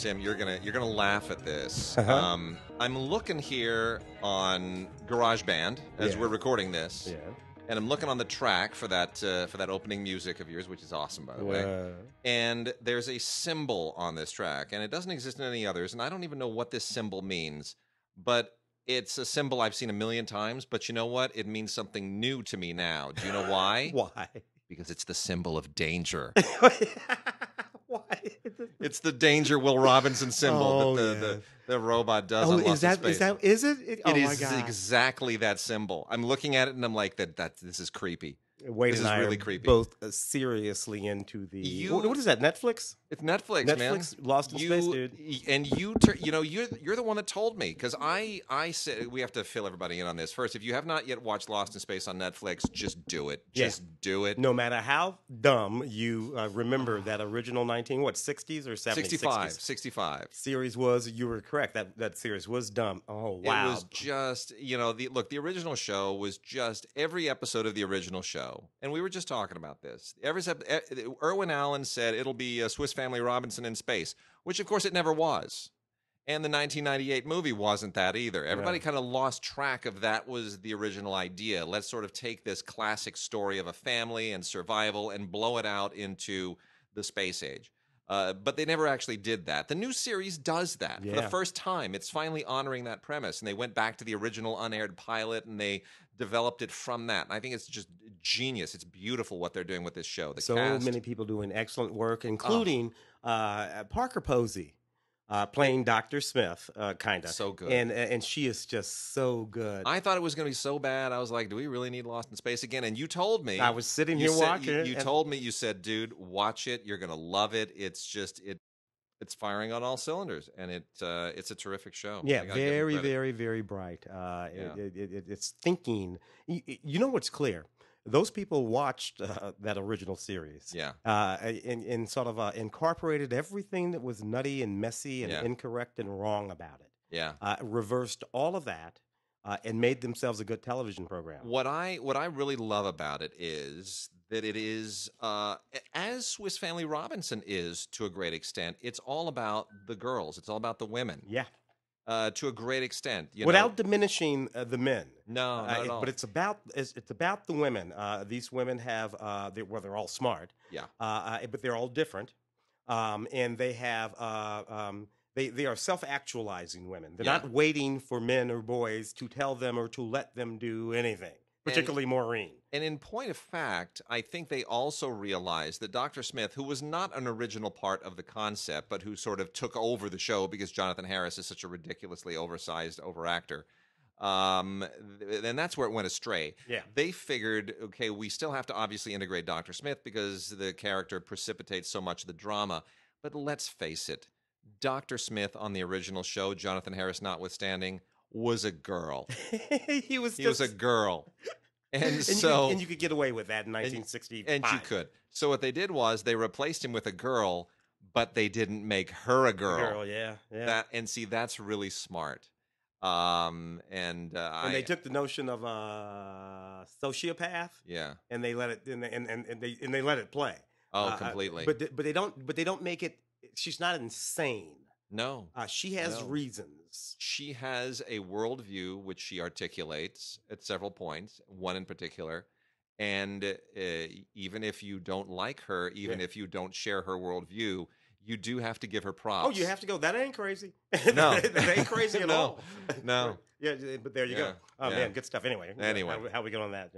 Tim, you're gonna you're gonna laugh at this. Uh-huh. Um, I'm looking here on GarageBand as Yeah. we're recording this, Yeah. and I'm looking on the track for that uh, for that opening music of yours, which is awesome, by the way. And there's a symbol on this track, and it doesn't exist in any others, and I don't even know what this symbol means, but it's a symbol I've seen a million times. But you know what? It means something new to me now. Do you know why? why? because it's the symbol of danger. why? It's the danger Will Robinson symbol Oh, that the, yeah. the, the robot does Oh, is that Space. is that is it? it oh It is exactly that symbol. I'm looking at it and I'm like, that that this is creepy. Wade this and is I really are creepy. both uh, seriously into the. You- what is that? Netflix? It's Netflix, man. Netflix, Lost in you, Space, dude. And you, tur- you know, you're you're the one that told me because I I said we have to fill everybody in on this first. If you have not yet watched Lost in Space on Netflix, just do it. Yeah. Just do it. No matter how dumb you uh, remember that original nineteen what sixties or seventies 65, 65. series was, you were correct. That that series was dumb. Oh wow! It was just, you know, the look, the original show was just every episode of the original show. And we were just talking about this. Every Irwin Allen said it'll be a Swiss Family Robinson in space, which of course it never was. And the 1998 movie wasn't that either. Everybody Yeah. kind of lost track of that was the original idea. Let's sort of take this classic story of a family and survival and blow it out into the space age. Uh, but they never actually did that. The new series does that for the first time. It's finally honoring that premise, and they went back to the original unaired pilot and they developed it from that. And I think it's just genius. It's beautiful what they're doing with this show. The so cast, many people doing excellent work, including uh, Parker Posey uh, playing Doctor Smith, uh, kind of So good. and and she is just so good. I thought it was going to be so bad. I was like, "Do we really need Lost in Space again?" And you told me. I was sitting here said- watching You, you told me. You said, "Dude, watch it. You're going to love it. It's just it. It's firing on all cylinders, and it uh, it's a terrific show. Yeah, I gotta give them very, very, very bright. Uh, Yeah. it, it, it, it's thinking. You, you know what's clear? Those people watched uh, that original series. Yeah, Uh, and, and sort of uh, incorporated everything that was nutty and messy and Yeah. incorrect and wrong about it. yeah. Uh, reversed all of that uh, and made themselves a good television program. What I what I really love about it is that it is uh, as Swiss Family Robinson is to a great extent. It's all about the girls. It's all about the women Yeah, uh, to a great extent. You without know? diminishing uh, the men. no, not Uh, at all. but it's about it's, it's about the women. Uh, these women have uh, they, well, they're all smart. Yeah. Uh, uh, but they're all different, um, and they have uh, um, they they are self actualizing women. They're Yeah. not waiting for men or boys to tell them or to let them do anything. Particularly Maureen. And in point of fact, I think they also realized that Dr. Smith, who was not an original part of the concept, but who sort of took over the show because Jonathan Harris is such a ridiculously oversized overactor, um, and that's where it went astray. Yeah. They figured, okay, we still have to obviously integrate Dr. Smith because the character precipitates so much of the drama. But let's face it, Dr. Smith on the original show, Jonathan Harris notwithstanding, was a girl. he was He just was a girl. And, and you could- so and you could get away with that in 1965. and you could. So what they did was they replaced him with a girl, but they didn't make her a girl. girl, yeah, yeah. That and see that's really smart. Um and uh, and I they took the notion of a sociopath yeah. and they let it and, they- and, and, and they and they let it play. Oh, Uh, uh, completely. But but they don't but they don't make it. She's not insane. no. Uh, she has No. reasons. She has a worldview which she articulates at several points, one in particular. And uh, even if you don't like her, even Yeah. if you don't share her worldview, you do have to give her props. Oh, you have to go. That ain't crazy. No. that ain't crazy at No. all. No. Yeah, but there you Yeah, go. Oh yeah. man, good stuff. Anyway. Anyway. how, how we get on that?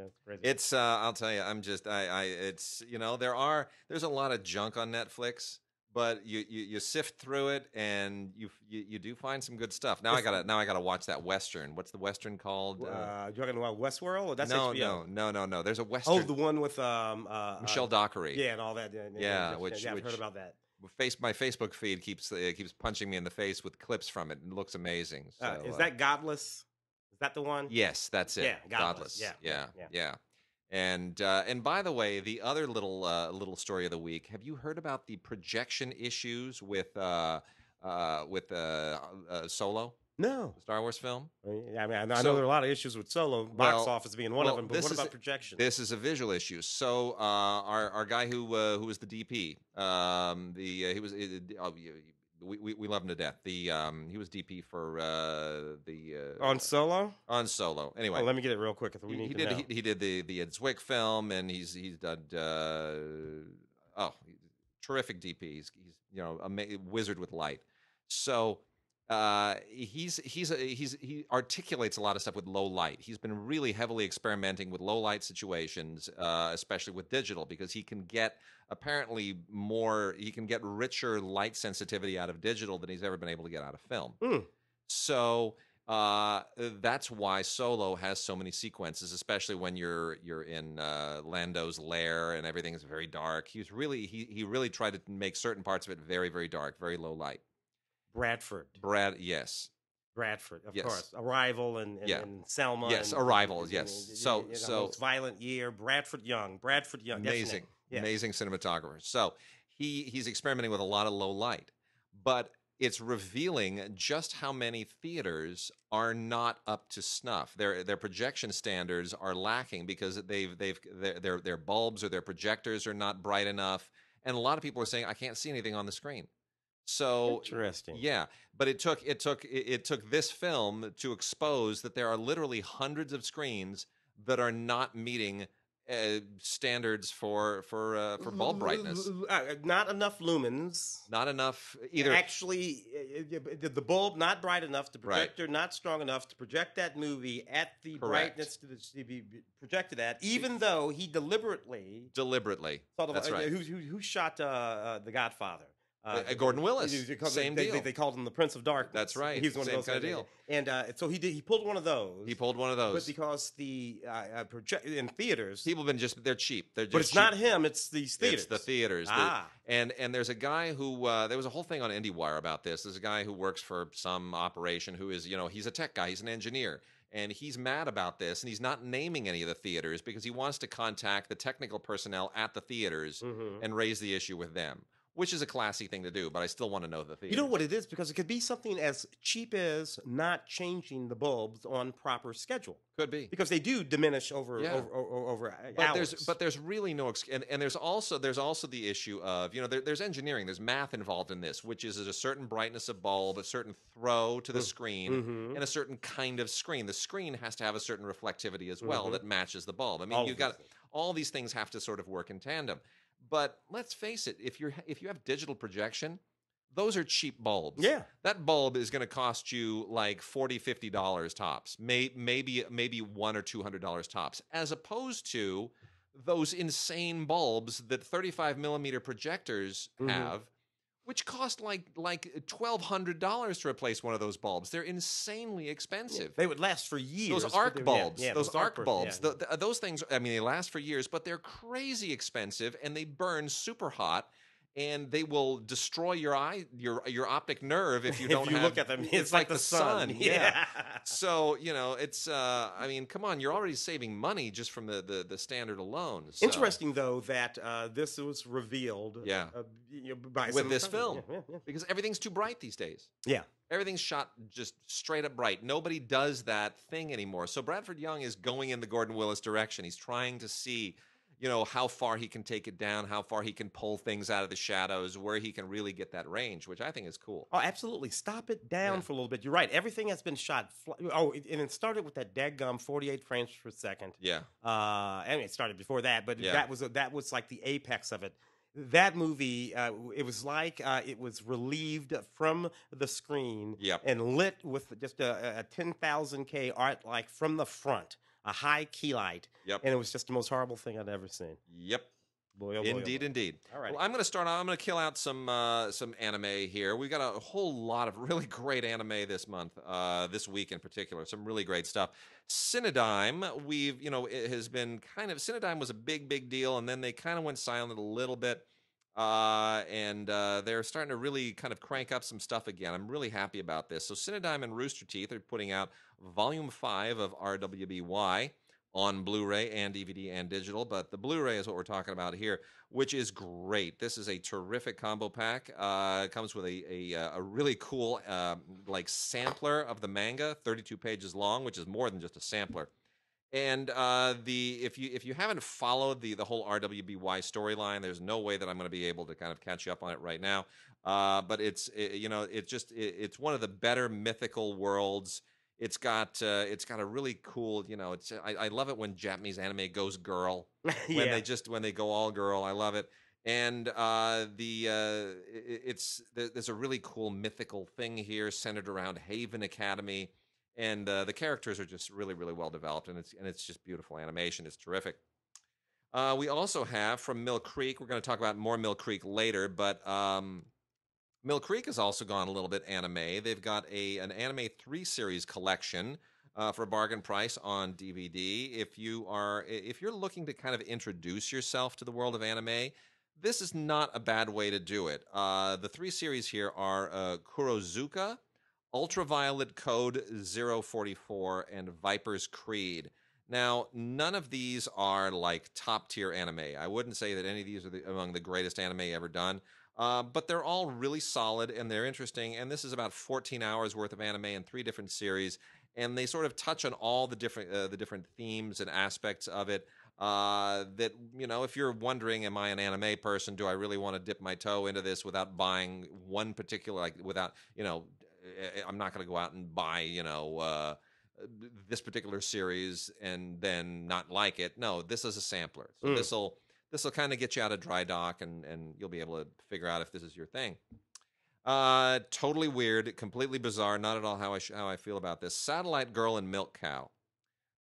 It's uh I'll tell you, I'm just I I it's you know, there are there's a lot of junk on Netflix, but you you, you sift through it and you, you you do find some good stuff. Now I got to now I got to watch that western. What's the western called? Uh, you talking about Westworld? Or that's no, HBO? no, no, no, no. There's a western Oh, the one with um uh, Michelle uh, Dockery. Yeah, and all that. Yeah, Yeah, which- yeah, I've which- heard about that. Face my Facebook feed keeps uh, keeps punching me in the face with clips from it. It looks amazing. So, Uh, is uh, that Godless? Is that the one? Yes, that's it. Yeah, Godless. Godless. Yeah, yeah, yeah, yeah. And uh, and by the way, the other little uh, little story of the week. Have you heard about the projection issues with uh, uh, with uh, uh, Solo, No. the Star Wars film? I mean, I, mean, I know So- there are a lot of issues with Solo, box Well- office being one well, of them. But what about a- projection? This is a visual issue. So uh, our our guy who uh, who was the DP, um, the uh, he was uh, uh, we, we, we love him to death. The um, he was DP for uh, the uh, On Solo? on Solo. Anyway, Oh, let me get it real quick. If we he, need he to did he, he did the the Ed Zwick film, and he's he's done uh, oh terrific DP. He's, he's you know a ma- wizard with light. So uh, he's he's a, he's he articulates a lot of stuff with low light. He's been really heavily experimenting with low light situations, uh, especially with digital, because he can get apparently more. He can get richer light sensitivity out of digital than he's ever been able to get out of film. Hmm. So uh, that's why Solo has so many sequences, especially when you're you're in uh, Lando's lair and everything is very dark. He's really he he really tried to make certain parts of it very very dark, very low light. Bradford. Brad, yes, Bradford, of Yes. course. Arrival and, and, Yeah. and Selma. Yes, and- Arrival, yes. So- so- violent year. Bradford Young. Bradford Young. amazing. Yeah. amazing cinematographer. So he he's experimenting with a lot of low light, but it's revealing just how many theaters are not up to snuff. Their their projection standards are lacking because they've they've their their, their bulbs or their projectors are not bright enough, and a lot of people are saying I can't see anything on the screen. So Interesting. yeah, but it took it took it, took this film to expose that there are literally hundreds of screens that are not meeting uh, standards for for uh, for bulb brightness. Uh, not enough lumens. Not enough either. Actually, uh, uh, the bulb not bright enough, the Right. projector not strong enough to project that movie at the Correct. brightness to, be projected at, even though he deliberately deliberately. thought of That's uh, right. who, who, who shot uh, uh, the Godfather. Uh, Gordon Willis. they- Same they, deal. They, called him the Prince of Darkness. That's right. He was one Same of those kinda deal. And uh, so he did. He pulled one of those. He pulled one of those. but because the uh, uh, project in theaters. People have been just they're cheap. They're just but it's cheap. not him. It's these theaters. It's the theaters. The- Ah. and and there's a guy who uh, there was a whole thing on IndieWire about this. There's a guy who works for some operation who is you know he's a tech guy. He's an engineer. And he's mad about this, and he's not naming any of the theaters because he wants to contact the technical personnel at the theaters Mhm. and raise the issue with them, which is a classy thing to do. But I still want to know the theater. You know what it is because it could be something as cheap as not changing the bulbs on proper schedule could be. because they do diminish over Yeah. over, over, over but hours. there's but there's really no ex- and, and there's also there's also the issue of you know there, there's engineering there's math involved in this which is a certain brightness of bulb a certain throw to the Mm. screen Mhm. and a certain kind of screen the screen has to have a certain reflectivity as well Mhm. that matches the bulb i mean All you got all these things have to sort of work in tandem but let's face it if you're if you have digital projection those are cheap bulbs Yeah. that bulb is going to cost you like 40 50 dollars tops May, maybe maybe one or two hundred dollars tops as opposed to those insane bulbs that 35 millimeter projectors Mhm. have which cost like like uh, $1200 to replace one of those bulbs they're insanely expensive They would last for years. those arc they're- yeah, bulbs, yeah, those, arc bulbs, bulbs, yeah. the- the- those things. I mean, they last for years, but they're crazy expensive and they burn super hot, and they will destroy your eye, your your optic nerve if you don't. if you have, look at them, it's, like, the sun. Yeah. So you know, it's. uh I mean, come on, you're already saving money just from the the, the standard alone. So, Interesting though that uh, this was revealed. Yeah. Uh, you know, by With this film. Yeah, yeah, because everything's too bright these days. yeah. Everything's shot just straight up bright. Nobody does that thing anymore. So Bradford Young is going in the Gordon Willis direction. He's trying to see, you know, how far he can take it down, how far he can pull things out of the shadows, where he can really get that range, which I think is cool. Oh, absolutely. Stop it down Yeah. for a little bit. You're right. Everything has been shot. Fl- oh, and it started with that dadgum 48 frames per second. Yeah. Uh, mean, it started before that, but Yeah. that was that was like the apex of it. That movie, uh, it was like uh, it was relieved from the screen Yep. and lit with just a, a 10,000K art like from the front, a high key light. Yep. And it was just the most horrible thing I'd ever seen. Yep. Boy, oh boy, oh Indeed, boy. indeed. All right. Well, I'm going to start. I'm going to kill out some uh, some anime here. We've got a whole lot of really great anime this month, uh, this week in particular. Some really great stuff. Cinedigm, we've you know it has been kind of Cinedigm was a big big deal, and then they kind of went silent a little bit. Uh, and uh, they're starting to really kind of crank up some stuff again. I'm really happy about this. So Cinedigm and Rooster Teeth are putting out Volume Five of RWBY on Blu-ray and DVD and digital, but the Blu-ray is what we're talking about here, which is great. This is a terrific combo pack. Uh, it comes with a a, uh, a really cool uh, like sampler of the manga, 32 pages long, which is more than just a sampler. And uh, the if you if you haven't followed the the whole RWBY storyline, there's no way that I'm going to be able to kind of catch you up on it right now. Uh, but it's it, you know it's just it, it's one of the better mythical worlds. It's got uh, it's got a really cool you know it's I, I love it when Japanese anime goes girl when yeah. they just when they go all girl. I love it. And uh, the uh, it's there's a really cool mythical thing here centered around Haven Academy, and uh, the characters are just really really well developed, and it's and it's just beautiful animation. It's terrific. Uh, we also have from Mill Creek. We're going to talk about more Mill Creek later, but um, Mill Creek has also gone a little bit anime. They've got a an anime three series collection uh, for a bargain price on DVD. If you are if you're looking to kind of introduce yourself to the world of anime, this is not a bad way to do it. Uh, the three series here are uh, Kurozuka, Ultraviolet Code 044, and Viper's Creed. Now, none of these are like top tier anime. I wouldn't say that any of these are the, among the greatest anime ever done. Uh, but they're all really solid and they're interesting. And this is about 14 hours worth of anime in three different series, and they sort of touch on all the different uh, the different themes and aspects of it. Uh, that you know, if you're wondering, am I an anime person? Do I really want to dip my toe into this without buying one particular like without you know? eh, I'm not going to go out and buy you know. Uh, this particular series and then not like it. No, this is a sampler. So Mm. this will this will kind of get you out of dry dock and and you'll be able to figure out if this is your thing. Uh, totally weird, completely bizarre. Not at all how I sh- how I feel about this. Satellite Girl and Milk Cow.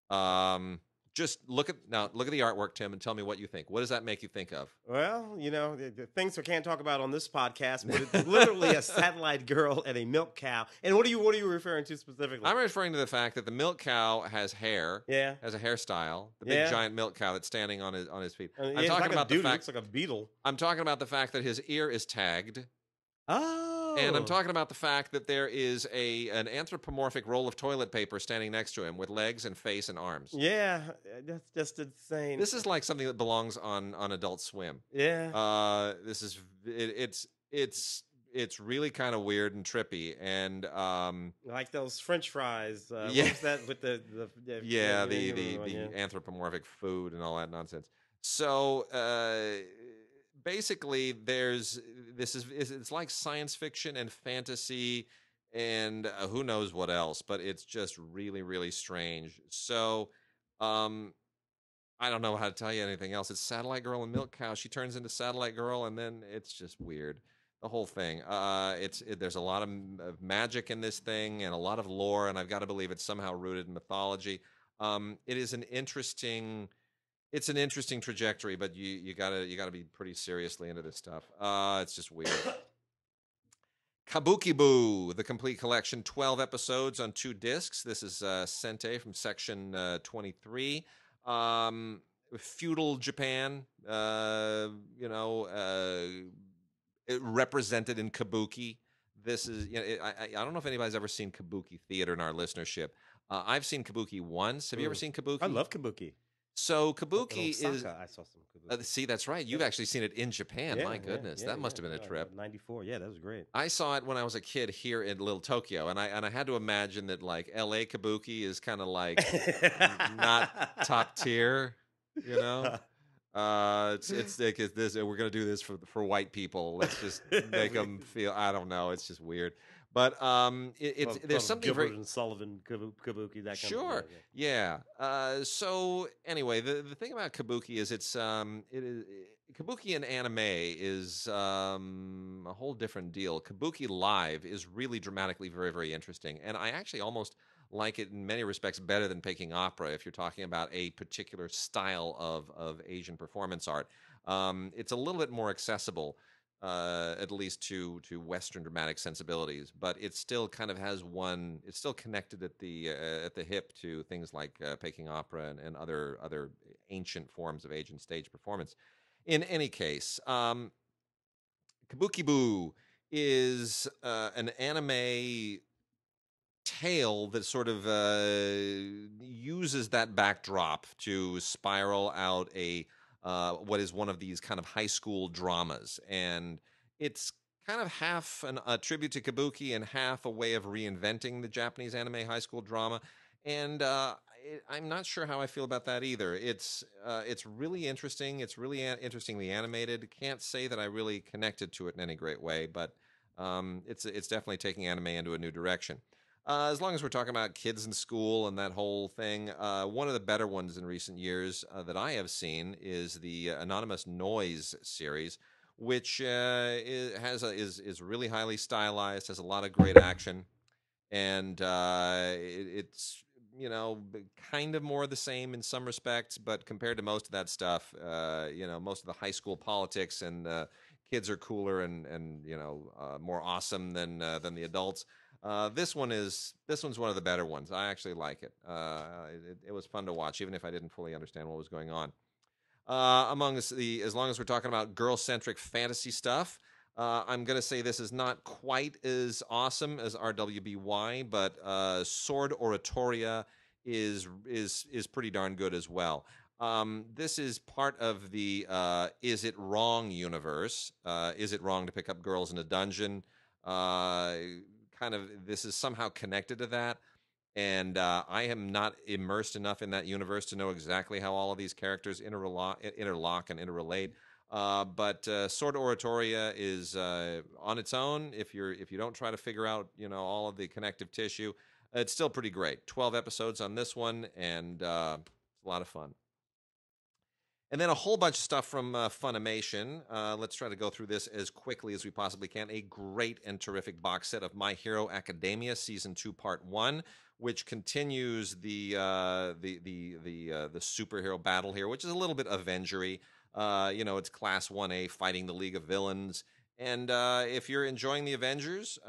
Um, just look at now. Look at the artwork, Tim, and tell me what you think. What does that make you think of? Well, you know, the, the things we can't talk about on this podcast, but it's literally a satellite girl and a milk cow. And what are you what are you referring to specifically? I'm referring to the fact that the milk cow has hair, yeah. has a hairstyle. The big Yeah. giant milk cow that's standing on his on his feet. Uh, yeah, I'm talking like about the fact. looks like a beetle. I'm talking about the fact that his ear is tagged, Oh. And I'm talking about the fact that there is a an anthropomorphic roll of toilet paper standing next to him with legs and face and arms. Yeah, that's just insane. This is like something that belongs on on Adult Swim. yeah. Uh, this is it, it's it's it's really kind of weird and trippy, and um, like those French fries. Uh, Yeah. That with the the, the yeah, the the, the yeah. anthropomorphic food and all that nonsense. So uh, basically, there's this is it's like science fiction and fantasy and uh, who knows what else, but it's just really really strange. So. Um, I don't know how to tell you anything else. It's Satellite Girl and Milk Cow. She turns into Satellite Girl, and then it's just weird. The whole thing. Uh, it's it, there's a lot of, of magic in this thing, and a lot of lore, and I've got to believe it's somehow rooted in mythology. Um, it is an interesting. It's an interesting trajectory, but you you gotta you gotta be pretty seriously into this stuff. Uh, it's just weird. Kabukibu, the complete collection, 12 episodes on two discs. This is uh, Sentai from section uh, 23. Um, feudal Japan, uh, you know, uh, it represented in Kabuki. This is, you know, it, I, I don't know if anybody's ever seen Kabuki theater in our listenership. Uh, I've seen Kabuki once. Have you ever seen Kabuki? I love kabuki. So Kabuki is. I saw some kabuki. Uh, see, that's right. You've Yeah. actually seen it in Japan. Yeah, My goodness, yeah, that must have been a trip. Ninety-four. Yeah, that was great. I saw it when I was a kid here in Little Tokyo, and I and I had to imagine that like L.A. Kabuki is kind of like not top tier, you know. Uh, it's it's like it's this. We're gonna do this for for white people. Let's just make them feel. I don't know. It's just weird. But um, it, it's From- there's something Gilbert very and Sullivan kabuki. That kind Sure. Of, yeah, yeah. Uh, so anyway, the the thing about kabuki is it's um it is kabuki in anime is um a whole different deal. Kabuki live is really dramatically very very interesting, and I actually almost like it in many respects better than Peking opera if you're talking about a particular style of of Asian performance art. Um, it's a little bit more accessible uh, at least to to Western dramatic sensibilities, but it still kind of has one. It's still connected at the uh, at the hip to things like uh, Peking opera and, and other other ancient forms of Asian stage performance. In any case, um, Kabukibu is uh, an anime tale that sort of uh, uses that backdrop to spiral out a uh, what is one of these kind of high school dramas, and it's kind of half an, a tribute to Kabuki and half a way of reinventing the Japanese anime high school drama. And uh, I, I'm not sure how I feel about that either. It's uh, it's really interesting. It's really an- interestingly animated. Can't say that I really connected to it in any great way, but um, it's it's definitely taking anime into a new direction. Uh, as long as we're talking about kids in school and that whole thing, uh, one of the better ones in recent years uh, that I have seen is the Anonymous Noise series, which uh, is, has a, is is really highly stylized, has a lot of great action, and uh, it, it's you know kind of more the same in some respects, but compared to most of that stuff, uh, you know, most of the high school politics and kids are cooler and and you know more awesome than than the adults. Uh, this one is this one's one of the better ones. I actually like it. Uh, it. It was fun to watch, even if I didn't fully understand what was going on. Uh, among the, as long as we're talking about girl centric fantasy stuff, uh, I'm going to say this is not quite as awesome as RWBY, but uh, Sword Oratoria is is is pretty darn good as well. Um, this is part of the uh, Is It Wrong universe. is it wrong to pick up girls in a dungeon? Kind of this is somehow connected to that and uh, I am not immersed enough in that universe to know exactly how all of these characters interlock, interlock and interrelate. Uh, but uh, Sword Oratoria is uh, on its own. If you're if you don't try to figure out you know all of the connective tissue, it's still pretty great. Twelve episodes on this one, and uh, it's a lot of fun. And then a whole bunch of stuff from uh, Funimation. Uh, let's try to go through this as quickly as we possibly can. A great and terrific box set of My Hero Academia Season Two, Part One, which continues the uh, the the the uh, the superhero battle here, which is a little bit Avengery. Uh, you know, it's Class One A fighting the League of Villains. And uh, if you're enjoying the Avengers,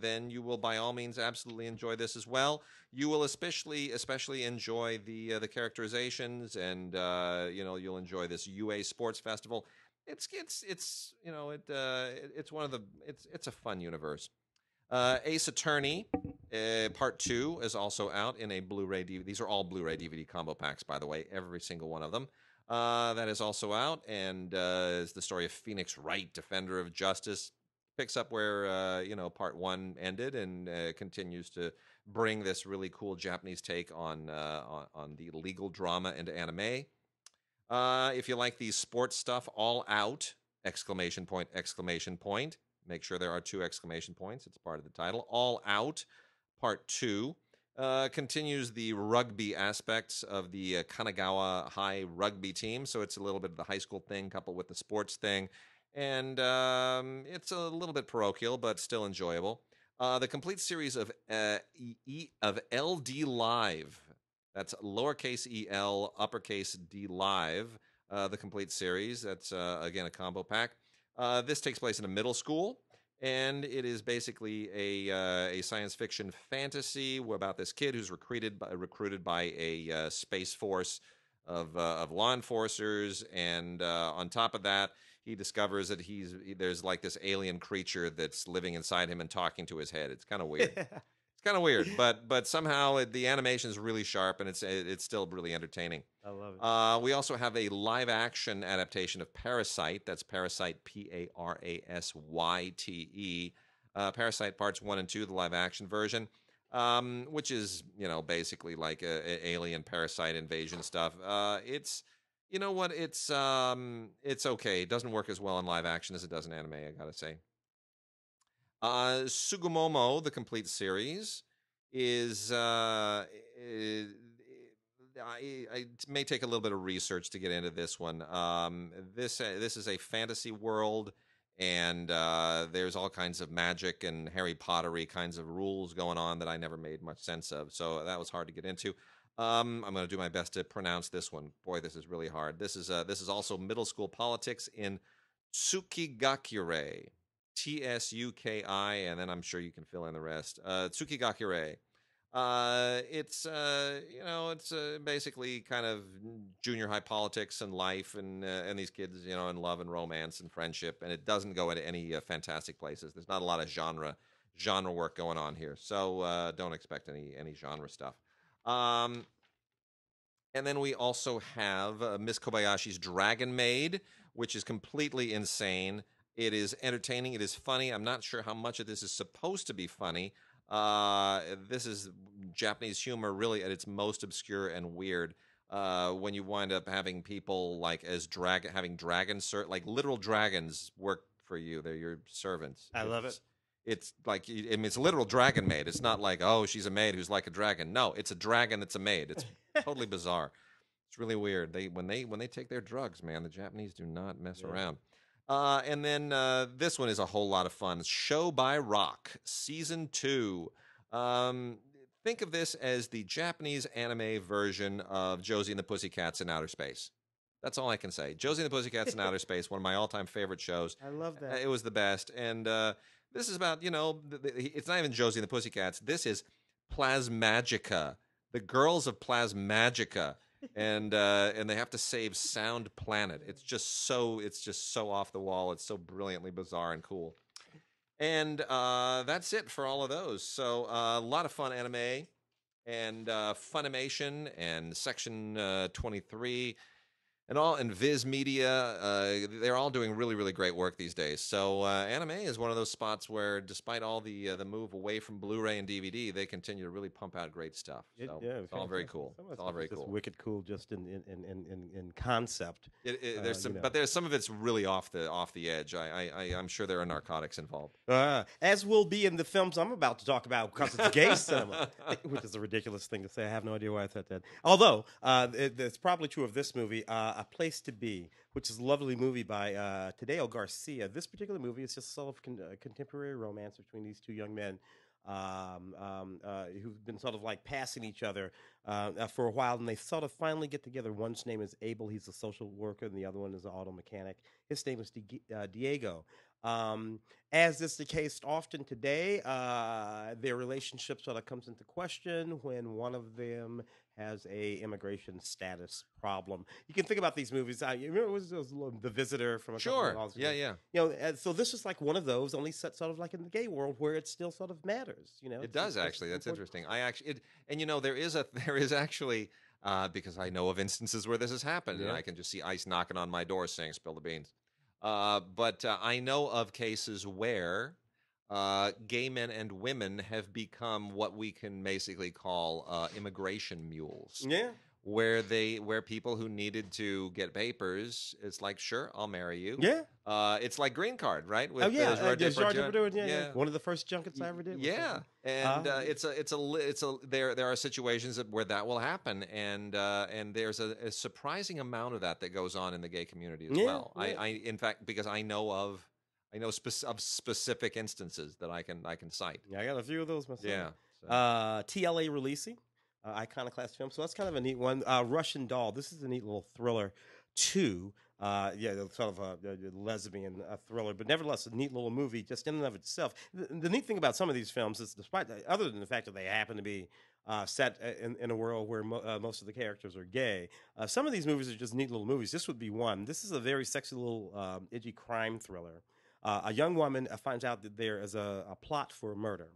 then you will by all means absolutely enjoy this as well. You will especially especially enjoy the uh, the characterizations, and uh, you know you'll enjoy this UA Sports Festival. It's it's it's you know it, uh, it it's one of the it's it's a fun universe. Uh, Ace Attorney Part Two is also out in a Blu-ray. DVD. These are all Blu-ray DVD combo packs, by the way, every single one of them. Uh, that is also out, and uh, is the story of Phoenix Wright, defender of justice. Picks up where uh, you know part one ended, and uh, continues to bring this really cool Japanese take on uh, on, on, the legal drama into anime. Uh, if you like the sports stuff, all out! Exclamation point! Exclamation point! Make sure there are two exclamation points. It's part of the title. All out, part two uh, continues the rugby aspects of the uh, Kanagawa High rugby team. So it's a little bit of the high school thing coupled with the sports thing. And um, it's a little bit parochial, but still enjoyable. Uh, the complete series of uh, e- of elDLIVE. That's lowercase e l, uppercase d live. Uh, the complete series. That's uh, again a combo pack. Uh, this takes place in a middle school and it is basically a uh, a science fiction fantasy about this kid who's recruited by, recruited by a space force of of law enforcers, and on top of that, he discovers that he's there's like this alien creature that's living inside him and talking to his head. It's kind of weird. It's kind of weird, but but somehow it, the animation is really sharp and it's it's still really entertaining. I love it. Uh, we also have a live action adaptation of Parasite. That's Parasite P A R A S Y T E. Uh, Parasyte parts one and two, the live action version, um, which is you know basically like a, a alien parasite invasion stuff. Uh, it's you know what it's um, it's okay. It doesn't work as well in live action as it does in anime. I gotta say. Uh, Tsugumomo, the complete series, is. Uh, it, I, I, may take a little bit of research to get into this one. Um, this uh, this is a fantasy world, and uh, there's all kinds of magic and Harry Pottery kinds of rules going on that I never made much sense of. So that was hard to get into. Um, I'm going to do my best to pronounce this one. Boy, this is really hard. This is uh, this is also middle school politics in Tsukigakure. T S U K I, and then I'm sure you can fill in the rest. Uh, Tsukigakure. Uh, it's uh, you know, it's uh, basically kind of junior high politics and life, and uh, and these kids, you know, in love and romance and friendship, and it doesn't go into any uh, fantastic places. There's not a lot of genre genre work going on here, so uh, don't expect any any genre stuff. Um, and then we also have uh, Miss Kobayashi's Dragon Maid, which is completely insane. It is entertaining. It is funny. I'm not sure how much of this is supposed to be funny, Uh, this is Japanese humor, really at its most obscure and weird. Uh, when you wind up having people like as dragon having dragons, ser- like literal dragons, work for you. They're your servants. I love it. It's- like I mean, it's a literal dragon maid. It's not like oh, she's a maid who's like a dragon. No, it's a dragon that's a maid. It's totally bizarre. It's really weird. They when they when they take their drugs, man, the Japanese do not mess Yeah. around. Uh, and then uh, this one is a whole lot of fun. Show by Rock, season two. Um, think of this as the Japanese anime version of Josie and the Pussycats in outer space. That's all I can say. Josie and the Pussycats in outer space, one of my all-time favorite shows. I love Uh, that. It was the best. And uh, this is about, you know, it's not even Josie and the Pussycats. This is Plasmagica, the girls of Plasmagica. and uh, and they have to save Sound Planet. It's just so it's just so off the wall. It's so brilliantly bizarre and cool. And uh, that's it for all of those. So uh, a lot of fun anime and uh, Funimation and Section uh, 23 and all and Viz Media. Uh, they're all doing really really great work these days. So uh, anime is one of those spots where, despite all the uh, the move away from Blu-ray and DVD, they continue to really pump out great stuff. It- So yeah, it's all very cool. Some It's all very cool. Wicked cool, just in in in in, in, concept. It, it, uh, there's you know. but there's some of it's really off the off the edge. I, I, I I'm sure there are narcotics involved. Uh, as will be in the films I'm about to talk about because it's gay cinema, which is a ridiculous thing to say. I have no idea why I said that. Although uh, it, it's probably true of this movie, uh, A Place to Be, which is a lovely movie by uh, Tadeo Garcia. This particular movie is just sort of con- uh, contemporary romance between these two young men. Um, um, uh, who've been sort of like passing each other uh, for a while, and they sort of finally get together. One's name is Abel; he's a social worker, and the other one is an auto mechanic. His name is Di- uh, Diego. Um, as is the case often today, uh, their relationship sort of comes into question when one of them has a immigration status problem. You can think about these movies. Uh, you remember it was, it was the Visitor from a couple Sure. of years Yeah, yeah. You know, and so this is like one of those, only set sort of like in the gay world where it still sort of matters. You know, It does actually. That's important. interesting. I actually, it, and you know, there is a there is actually uh, because I know of instances where this has happened, and I can just see ice knocking on my door saying "spill the beans." Uh, but uh, I know of cases where uh, gay men and women have become what we can basically call uh, immigration mules. Yeah. where they where people who needed to get papers it's like sure i'll marry you Yeah. uh it's like green card right oh yeah. uh, Gerard Depardieu. Yeah, yeah. One of the first junkets I ever did. yeah and uh, Ah. it's a it's a it's a there there are situations that, where that will happen and uh and there's a, a surprising amount of that that goes on in the gay community as Yeah, well i yeah. i in fact because i know of i know spec- of specific instances that i can i can cite Yeah, I got a few of those myself. yeah so. Uh, TLA releasing, uh, Iconoclast film. So that's kind of a neat one. Uh, Russian Doll. This is a neat little thriller, too. Uh, yeah, sort of a, a lesbian uh, thriller, but nevertheless a neat little movie just in and of itself. The, the neat thing about some of these films is, despite other than the fact that they happen to be uh, set uh, in, in a world where mo- uh, most of the characters are gay, uh, some of these movies are just neat little movies. This would be one. This is a very sexy little um, edgy crime thriller. Uh, a young woman uh, finds out that there is a, a plot for murder.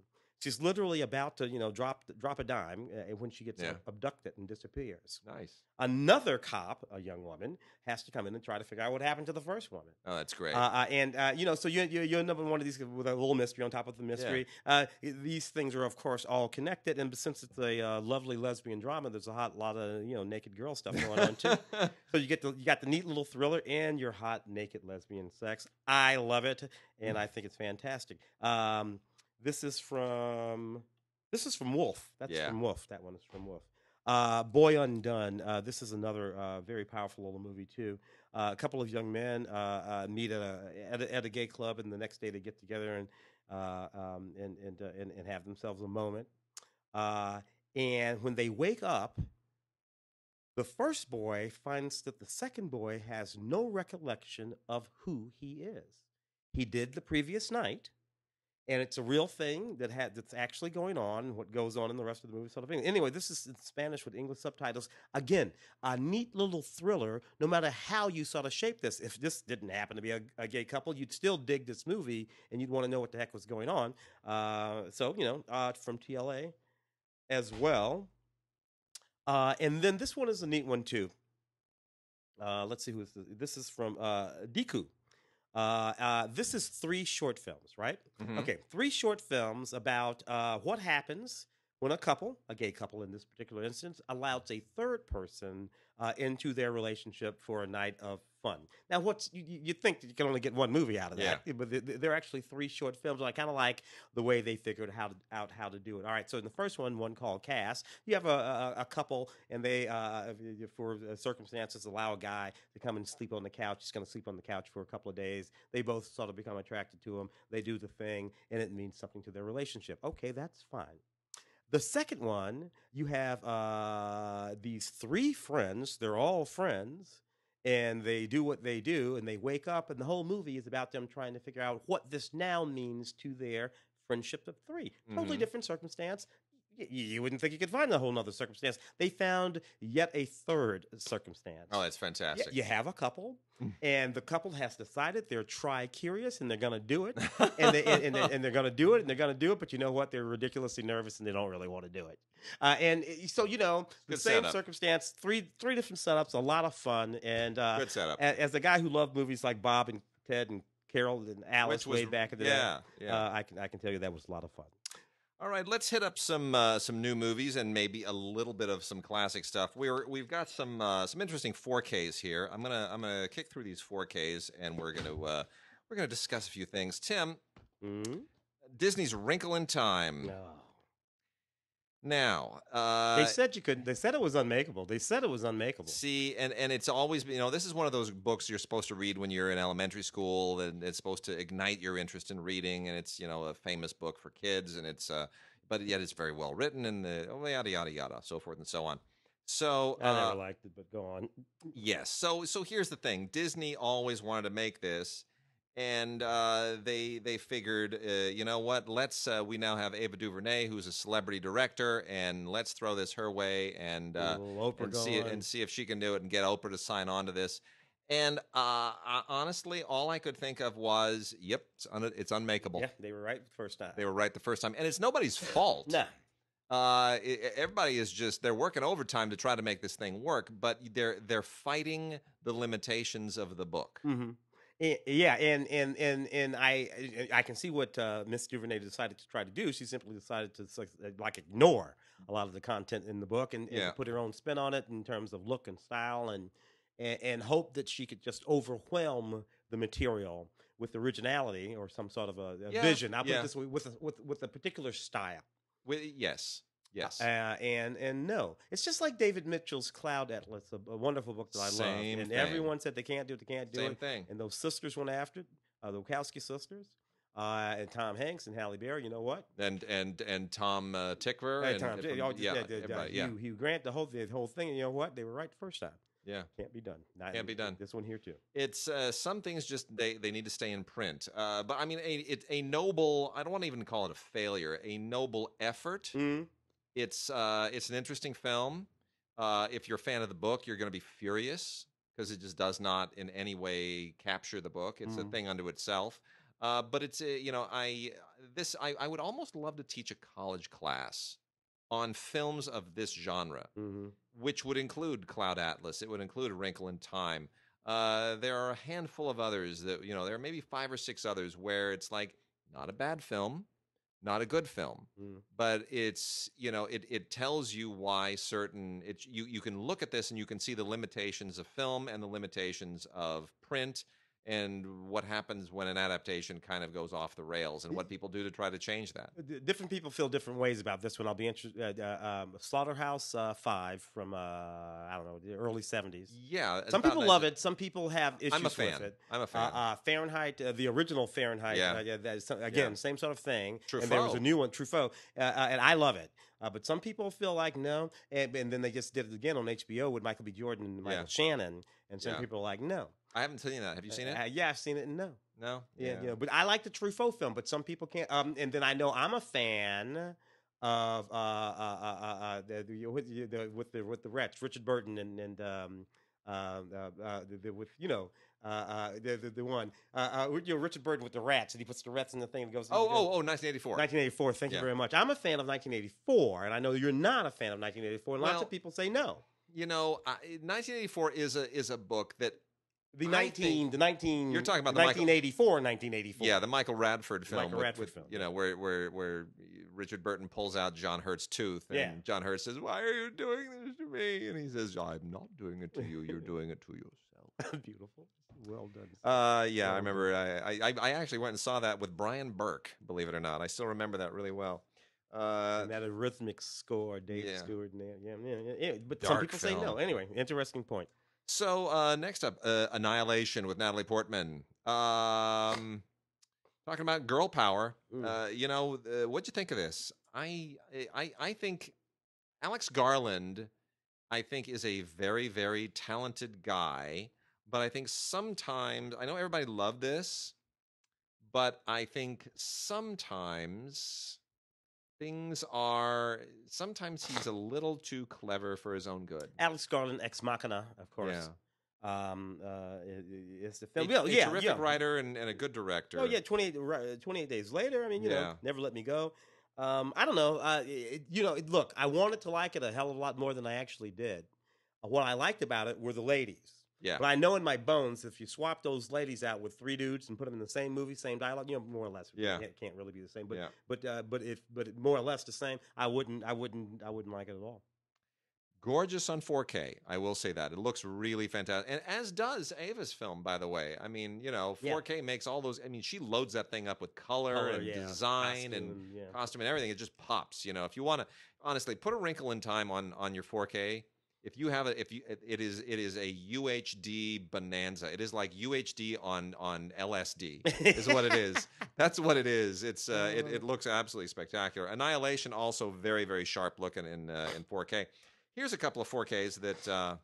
She's literally about to, you know, drop drop a dime uh, when she gets Yeah. abducted and disappears. nice Another cop, a young woman, has to come in and try to figure out what happened to the first woman. oh that's great Uh, uh, and uh, you know, so you, you you end up in one of these with a little mystery on top of the mystery. Uh, these things are, of course, all connected, and since it's a uh, lovely lesbian drama, there's a hot lot of you know naked girl stuff going on too. So you get the you got the neat little thriller and your hot naked lesbian sex. I love it, and I think it's fantastic. Um, this is from this is from Wolf. That's Yeah. from Wolf. That one is from Wolf. Uh, Boy Undone. Uh, this is another uh, very powerful little movie too. Uh, a couple of young men uh, uh, meet at a, at a at a gay club, and the next day they get together and uh, um, and and, uh, and and have themselves a moment. Uh, and when they wake up, the first boy finds that the second boy has no recollection of who he is. He did the previous night, and it's a real thing that had that's actually going on. What goes on in the rest of the movie, sort of thing. Anyway, this is in Spanish with English subtitles. Again, a neat little thriller. No matter how you sort of shape this, if this didn't happen to be a, a gay couple, you'd still dig this movie, and you'd want to know what the heck was going on. Uh, so you know, uh, from TLA as well. Uh, and then this one is a neat one too. Uh, let's see who this is. This is from uh, Dekkoo. Uh, uh, this is three short films, right? Mhm. Okay, three short films about uh, what happens when a couple, a gay couple in this particular instance, allows a third person uh, into their relationship for a night of fun. Now, what's you, you think that you can only get one movie out of that, but th- th- they're actually three short films. and I kind of like the way they figured how to, out how to do it. All right, so in the first one, one called Cass, you have a, a, a couple, and they, uh, for uh, circumstances, allow a guy to come and sleep on the couch. He's going to sleep on the couch for a couple of days. They both sort of become attracted to him. They do the thing, and it means something to their relationship. Okay, that's fine. The second one, you have uh, these three friends. They're all friends, and they do what they do, and they wake up, and the whole movie is about them trying to figure out what this now means to their friendship of 3 Totally Mhm. different circumstance. You wouldn't think you could find a whole nother circumstance. They found yet a third circumstance. Oh, that's fantastic. you have a couple, and the couple has decided they're tri curious and they're going to do it, and, they, and, and, they're, and they're going to do it, and they're going to do it. But you know what? They're ridiculously nervous and they don't really want to do it. Uh, and uh, so you know, the Good same setup. circumstance, three three different setups, a lot of fun. And uh, Good setup. as a guy who loved movies like Bob and Ted and Carol and Alice was way back in the yeah, day, yeah. uh, I can I can tell you that was a lot of fun. All right, let's hit up some uh, some new movies and maybe a little bit of some classic stuff. We're we've got some uh, some interesting 4Ks here. I'm gonna I'm gonna kick through these 4Ks and we're gonna uh, we're gonna discuss a few things. Tim, Mm-hmm. Disney's Wrinkle in Time. No. Now, uh, they said you could. They said it was unmakeable. They said it was unmakeable. See, and and it's always been, you know, this is one of those books you're supposed to read when you're in elementary school, and it's supposed to ignite your interest in reading, and it's you know a famous book for kids, and it's uh, but yet it's very well written, and the oh, yada yada yada, so forth and so on. So I uh, never liked it, but go on. Yes. So so here's the thing. Disney always wanted to make this, and uh, they they figured, uh, you know what? Let's uh, we now have Ava DuVernay, who's a celebrity director, and let's throw this her way and uh, A little Oprah and see it, and see if she can do it and get Oprah to sign on to this. And uh, uh, honestly, all I could think of was, "Yep, it's, un- it's unmakeable." Yeah, they were right the first time. They were right the first time, and it's nobody's fault. Nah. Uh, i- i- everybody is just they're working overtime to try to make this thing work, but they're they're fighting the limitations of the book. Hmm Yeah, and and and and I I can see what uh, Miss Duvernay decided to try to do. She simply decided to like, like ignore a lot of the content in the book and, and Yeah. put her own spin on it in terms of look and style, and, and and hope that she could just overwhelm the material with originality or some sort of a, a Yeah, vision. I'll put yeah. this way with a, with with a particular style. Wi- yes, yes, Uh, and and no, it's just like David Mitchell's Cloud Atlas, a, a wonderful book that I Same love. And thing. everyone said they can't do it, they can't do same it. thing. And those sisters went after it, uh, the Wachowski sisters, uh, and Tom Hanks and Halle Berry. You know what? And and and Tom uh, Tykwer and, Tom, and yeah, oh, yeah, yeah, yeah, Hugh, Hugh Grant, the whole the whole thing. And you know what? They were right the first time. yeah. Can't be done. Not, Can't be done. This one here too. It's uh, some things just they they need to stay in print. Uh, but I mean, a, it's a noble. I don't want to even call it a failure. A noble effort. Mm. It's uh, it's an interesting film. Uh, if you're a fan of the book, you're going to be furious because it just does not in any way capture the book. It's a Mhm. thing unto itself. Uh, but it's uh, you know I this I, I would almost love to teach a college class on films of this genre, hmm which would include Cloud Atlas. It would include A Wrinkle in Time. Uh, there are a handful of others that you know there are maybe five or six others where it's like not a bad film, not a good film Mm. but it's you know it it tells you why certain it you you can look at this and you can see the limitations of film and the limitations of print and what happens when an adaptation kind of goes off the rails and what people do to try to change that. Different people feel different ways about this one. I'll be interested. Uh, uh, um, Slaughterhouse uh, Five from uh, I don't know the early seventies. Yeah, Some people that- love it. Some people have issues I'm a fan. with it. I'm a Uh, fan. uh, Fahrenheit, uh, the original Fahrenheit. Yeah. Uh, yeah that is, again, Yeah. same sort of thing. And there was a new one, Truffaut, uh, uh, and I love it. Uh, but some people feel like no, and, and then they just did it again on HBO with Michael B. Jordan and Michael Yeah. Shannon, and some Yeah. people are like no. I haven't seen that. Have you seen it? Uh, yeah, I've seen it. and No, no. yeah, you know, but I like the Truffaut film, but some people can't. Um, and then I know I'm a fan of uh, uh, uh, uh, uh the, the, with, the, with the with the Rets, Richard Burton and and um, uh, uh, uh, the, with you know uh, uh, the, the the one uh, uh, you know, Richard Burton with the rats, and he puts the rats in the thing and goes. Oh, goes- oh, oh, 1984. 1984. Thank Yeah. you very much. I'm a fan of 1984, and I know you're not a fan of 1984, and lots of people say no. you know, I, 1984 is a is a book that The I 19, think- the 19. You're talking about the Michael- 1984, 1984. Yeah, the Michael Radford film. Michael with- Radford with, film, You know, where where where Richard Burton pulls out John Hurt's tooth, and Yeah. John Hurt says, "Why are you doing this to me?" And he says, "I'm not doing it to you. You're doing it to yourself." beautiful. Well done. Uh, yeah, I Well remember. I, I I actually went and saw that with Brian Burke. Believe it or not, I still remember that really well. Uh, and that a rhythmic score, David yeah. Stewart, and yeah, yeah, yeah, yeah. But some Dark people say no. Anyway, interesting point. So uh, next up, uh, Annihilation with Natalie Portman. Um, talking about girl power. Mm. Uh, you know, uh, what'd you think of this? I, I, I think Alex Garland, I think, is a very, very talented guy. But I think sometimes I know everybody loved this, but I think sometimes things are sometimes he's a little too clever for his own good. Alex Garland, Ex Machina, of course. Yeah. Um, uh, it's the A, film. yeah, a yeah, terrific yeah. writer and, and a good director. Oh yeah, 28, 28 days later. I mean, you Yeah. know, never let me go. Um, I don't know. Uh, it, you know, look, I wanted to like it a hell of a lot more than I actually did. Uh, What I liked about it were the ladies. Yeah. But I know in my bones, if you swap those ladies out with three dudes and put them in the same movie, same dialogue, you know, more or less, Yeah. it can't really be the same. But Yeah. but uh, but if but more or less the same, I wouldn't I wouldn't I wouldn't like it at all. Gorgeous on 4K. I will say that. It looks really fantastic. And as does Ava's film, by the way. I mean, you know, 4K makes all those. I mean, she loads that thing up with color, Color, and yeah, design and costume, yeah. costume and everything. It just pops. You know, if you want to, honestly, put a wrinkle in time on on your 4K. If you have a, if you, it, is it is a UHD bonanza. It is like UHD on on LSD. is what it is. That's what it is. It's uh, it, it looks absolutely spectacular. Annihilation also very very sharp looking in uh, in 4K. Here's a couple of 4Ks that uh,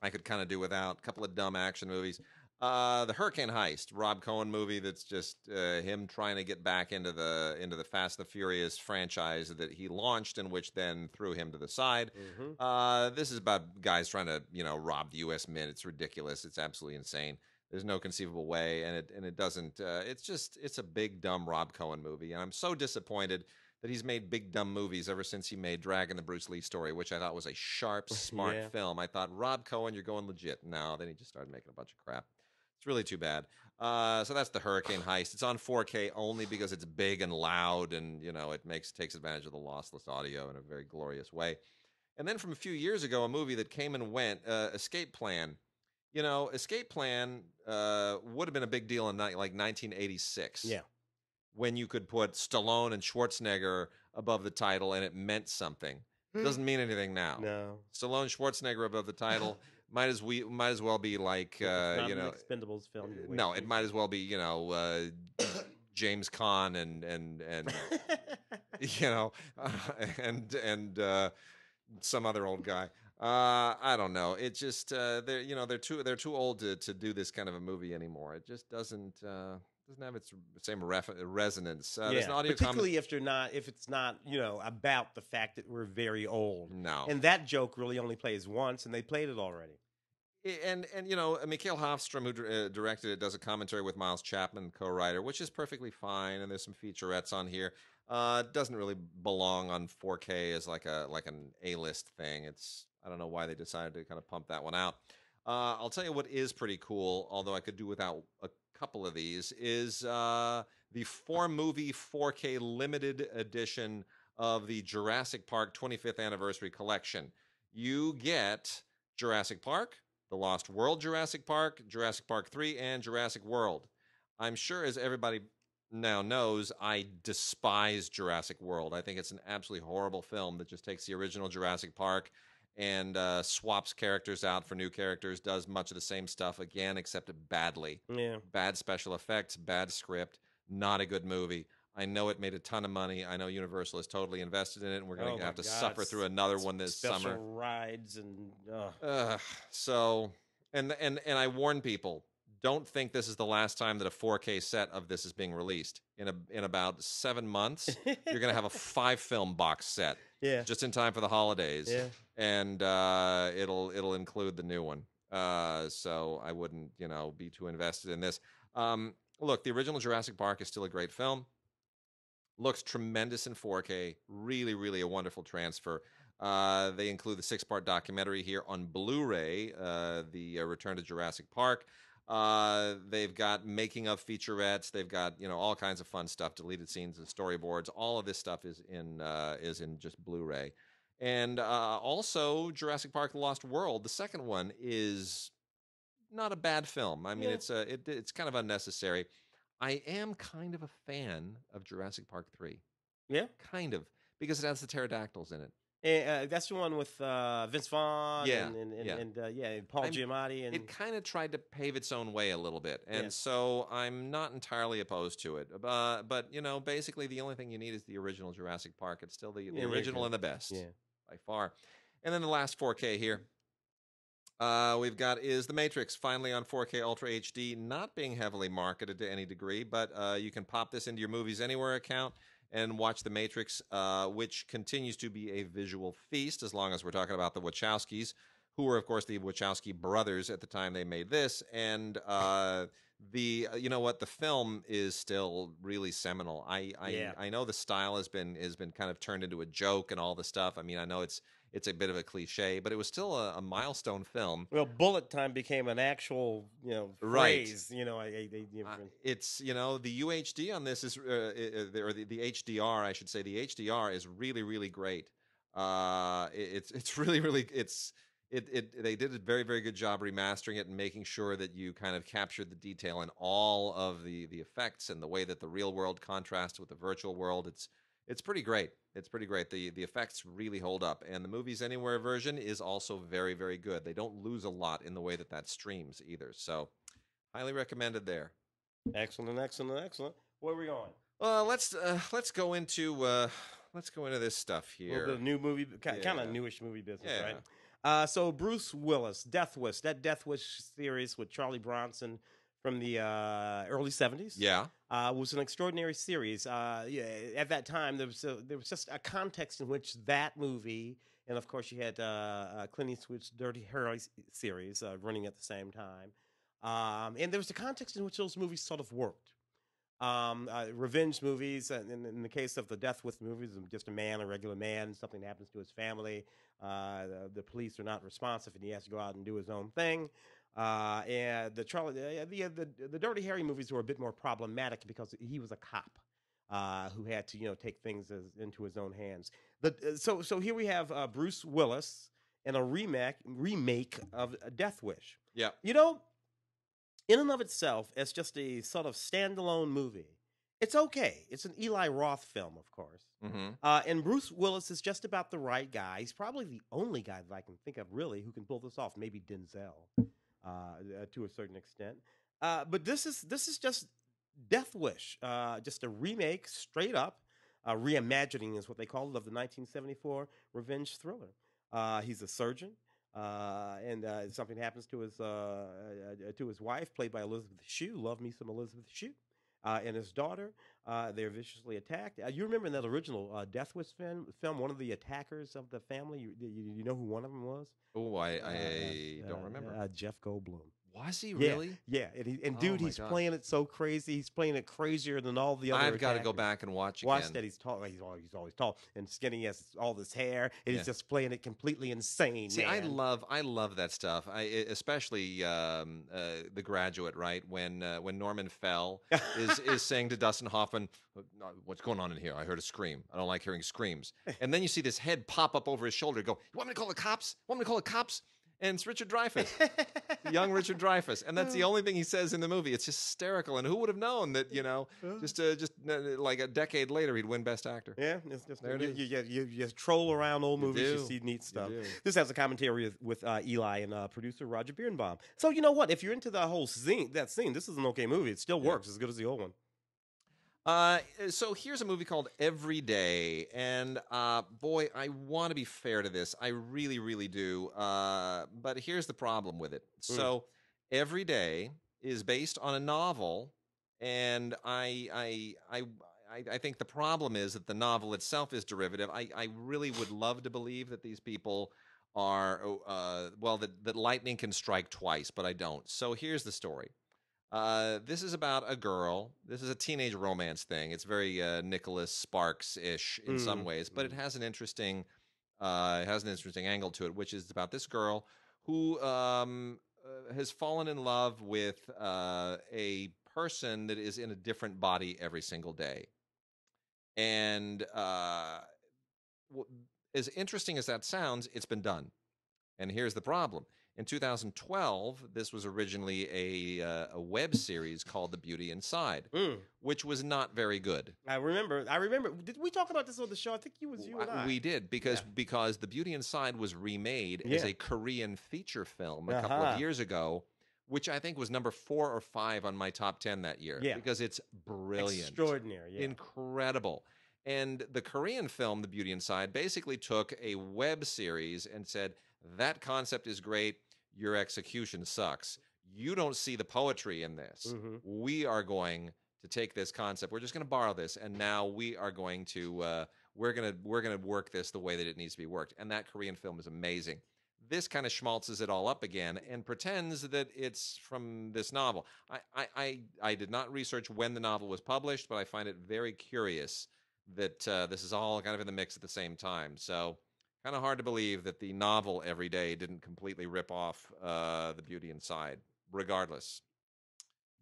I could kind of do without. A couple of dumb action movies. Uh, the Hurricane Heist, Rob Cohen movie. That's just uh, him trying to get back into the into the Fast and the Furious franchise that he launched, and which then threw him to the side. Mhm. Uh, this is about guys trying to, you know, rob the U.S. Mint. It's ridiculous. It's absolutely insane. There's no conceivable way, and it and it doesn't. Uh, it's just it's a big dumb Rob Cohen movie, and I'm so disappointed that he's made big dumb movies ever since he made Dragon: The Bruce Lee Story, which I thought was a sharp, smart Yeah. film. I thought Rob Cohen, you're going legit. No, then he just started making a bunch of crap. It's really too bad. Uh, so that's the Hurricane Heist. It's on 4K only because it's big and loud, and you know it makes takes advantage of the lossless audio in a very glorious way. And then from a few years ago, a movie that came and went, uh, Escape Plan. You know, Escape Plan uh, would have been a big deal in like 1986. Yeah. When you could put Stallone and Schwarzenegger above the title and it meant something. Doesn't mean anything now. No. Stallone Schwarzenegger above the title might as we might as well be like uh, not you an know Expendables film. no, it might as well be you know uh, James Caan and and and you know and and uh, some other old guy. Uh, I don't know. It just uh, they're you know they're too they're too old to to do this kind of a movie anymore. It just doesn't uh, doesn't have its same ref- resonance. Uh, yeah, particularly if they're not if it's not you know about the fact that we're very old. No, And that joke really only plays once, and they played it already. And and you know Mikael Håfström, who uh, directed it, does a commentary with Miles Chapman, co-writer, which is perfectly fine. And there's some featurettes on here. Uh, doesn't really belong on 4K as like a like an A-list thing. It's I don't know why they decided to kind of pump that one out. Uh, I'll tell you what is pretty cool, although I could do without a couple of these, is uh, the four movie 4K limited edition of the Jurassic Park 25th anniversary collection. You get Jurassic Park, The Lost World Jurassic Park, Jurassic Park 3, and Jurassic World. I'm sure, as everybody now knows, I despise Jurassic World. I think it's an absolutely horrible film that just takes the original Jurassic Park and uh, swaps characters out for new characters, does much of the same stuff again, except badly. Yeah. Bad special effects, bad script, not a good movie. I know it made a ton of money. I know Universal is totally invested in it, and we're going Oh to have to God, suffer through another one this Special summer. rides and uh, so, and and and I warn people: don't think this is the last time that a 4K set of this is being released. In a in about seven months, you're going to have a five film box set yeah, just in time for the holidays, yeah. and uh, it'll it'll include the new one. Uh, so I wouldn't you know be too invested in this. Um, look, the original Jurassic Park is still a great film. Looks tremendous in 4K. Really, really a wonderful transfer. Uh, they include the six-part documentary here on Blu-ray, uh, the uh, Return to Jurassic Park. Uh, they've got making of featurettes. They've got you know all kinds of fun stuff, deleted scenes and storyboards. All of this stuff is in uh, is in just Blu-ray, and uh, also Jurassic Park: The Lost World. The second one is not a bad film. I mean, Yeah. it's a it, it's kind of unnecessary. I am kind of a fan of Jurassic Park three, Yeah, kind of because it has the pterodactyls in it. and, uh, that's the one with uh, Vince Vaughn. Yeah, and and, and, yeah. and uh, yeah, and Paul I'm- Giamatti, and it kind of tried to pave its own way a little bit and Yeah. so i'm not entirely opposed to it uh, but you know basically the only thing you need is the original jurassic park it's still the, the Yeah, original and the best yeah. by far and then the last 4k here uh, we've got is the matrix finally on 4k ultra hd not being heavily marketed to any degree but uh, you can pop this into your movies anywhere account and watch the matrix uh, which continues to be a visual feast as long as we're talking about the wachowskis who were of course the wachowski brothers at the time they made this. And uh, the you know what? The film is still really seminal. I i, Yeah. I know the style has been has been kind of turned into a joke and all the stuff. I mean i know it's it's a bit of a cliche but it was still a, a milestone film Well, bullet time became an actual, you know, Right. phrase. You know, I, I, you Uh, it's you know the UHD on this is uh, or the, the HDR I should say the HDR is really really great. Uh, it- it's it's really really it's it, it they did a very very good job remastering it and making sure that you kind of captured the detail in all of the the effects and the way that the real world contrasts with the virtual world. It's it's pretty great. It's pretty great. The the effects really hold up, and the movies anywhere version is also very very good. They don't lose a lot in the way that that streams either. So highly recommended there. excellent, excellent, excellent. Where are we going? Uh, let's uh, let's go into uh, let's go into this stuff here. of new movie, kind, kind Yeah. of newish movie business, Yeah. right? Uh, so Bruce Willis, Death Wish, that Death Wish series with Charlie Bronson from the uh, early '70s. Yeah, uh, was an extraordinary series. Uh, yeah, at that time, there was a, there was just a context in which that movie, and of course, you had uh, uh, Clint Eastwood's Dirty Harry series uh, running at the same time, um, and there was a context in which those movies sort of worked. Um, uh, revenge movies, and in, in the case of the Death Wish movies, just a man, a regular man, something happens to his family. Uh, the, the police are not responsive, and he has to go out and do his own thing. Uh, and the Charlie, the, the the the Dirty Harry movies were a bit more problematic because he was a cop uh, who had to you know take things as, into his own hands. The, so so here we have uh, Bruce Willis in a remake remake of Death Wish. yeah, You know, in and of itself, as just a sort of standalone movie, it's okay. It's an Eli Roth film, of course. hmm Uh, and Bruce Willis is just about the right guy. He's probably the only guy that I can think of really who can pull this off. Maybe Denzel, uh, uh, to a certain extent. Uh, but this is this is just Death Wish, uh, just a remake, straight up, uh, reimagining is what they call it of the 1974 revenge thriller. Uh, he's a surgeon. Uh, and something happens to his to his wife, played by Elizabeth Shue. Love me some Elizabeth Shue uh, and his daughter. Uh, they're viciously attacked. Uh, you remember in that original uh, Death Wish film, film, one of the attackers of the family, you, you, you know who one of them was? Oh, I I Uh, don't uh, remember. Uh, Jeff Goldblum. Was he really? Yeah, and, he, and Oh dude, my he's God. playing it so crazy. He's playing it crazier than all the other. I've got to go attackers. back and watch Watch again. Watch that. He's tall. He's always, he's always tall and skinny. He has all this hair, and Yeah. he's just playing it completely insane. See, I man. love I love that stuff. I especially um, uh, the Graduate, right? When uh, when Norman Fell is is saying to Dustin Hoffman, "Uh, "What's going on in here? I heard a scream. I don't like hearing screams." And then you see this head pop up over his shoulder. Go, you want me to call the cops? Want me to call the cops? And it's Richard Dreyfuss, young Richard Dreyfuss, and that's the only thing he says in the movie. It's just hysterical. And who would have known that? You know, just uh, just uh, like a decade later, he'd win Best Actor. Yeah, it's just There you, is. You, you, you, just troll around old movies, you see neat stuff. This has a commentary with, with uh, Eli and uh, producer Roger Birnbaum. So you know what? If you're into the whole scene, that scene, this is an okay movie. It still Yeah. works as good as the old one. Uh, so here's a movie called Every Day, and uh, boy, I want to be fair to this. I really, really do. Uh, but here's the problem with it. So, Every Day is based on a novel, and I, I, I, I, I think the problem is that the novel itself is derivative. I, I really would love to believe that these people are, uh, well, that that lightning can strike twice, but I don't. So here's the story. Uh, this is about a girl. This is a teenage romance thing. It's very uh, Nicholas Sparks ish in some Mm, ways, but it has an interesting, uh, it has an interesting angle to it, which is about this girl who um, uh, has fallen in love with uh, a person that is in a different body every single day, and uh, w- as interesting as that sounds, it's been done. And here's the problem. In 2012, this was originally a, uh, a web series called The Beauty Inside, Mm. which was not very good. I remember. I remember. Did we talk about this on the show? I think you was you and I. We did because Yeah. because The Beauty Inside was remade as a Korean feature film a couple Uh-huh. of years ago, which I think was number four or five on my top ten that year. Yeah. because it's brilliant, Extraordinary. Yeah. incredible. And the Korean film, The Beauty Inside, basically took a web series and said, That concept is great. Your execution sucks. You don't see the poetry in this. Mhm. We are going to take this concept. We're just going to borrow this, and now we are going to uh, we're gonna we're gonna work this the way that it needs to be worked. And that Korean film is amazing. This kind of schmaltzes it all up again and pretends that it's from this novel. I, I, I, I did not research when the novel was published, but I find it very curious that uh, this is all kind of in the mix at the same time. So, kind of hard to believe that the novel Every Day didn't completely rip off uh, The Beauty Inside, regardless.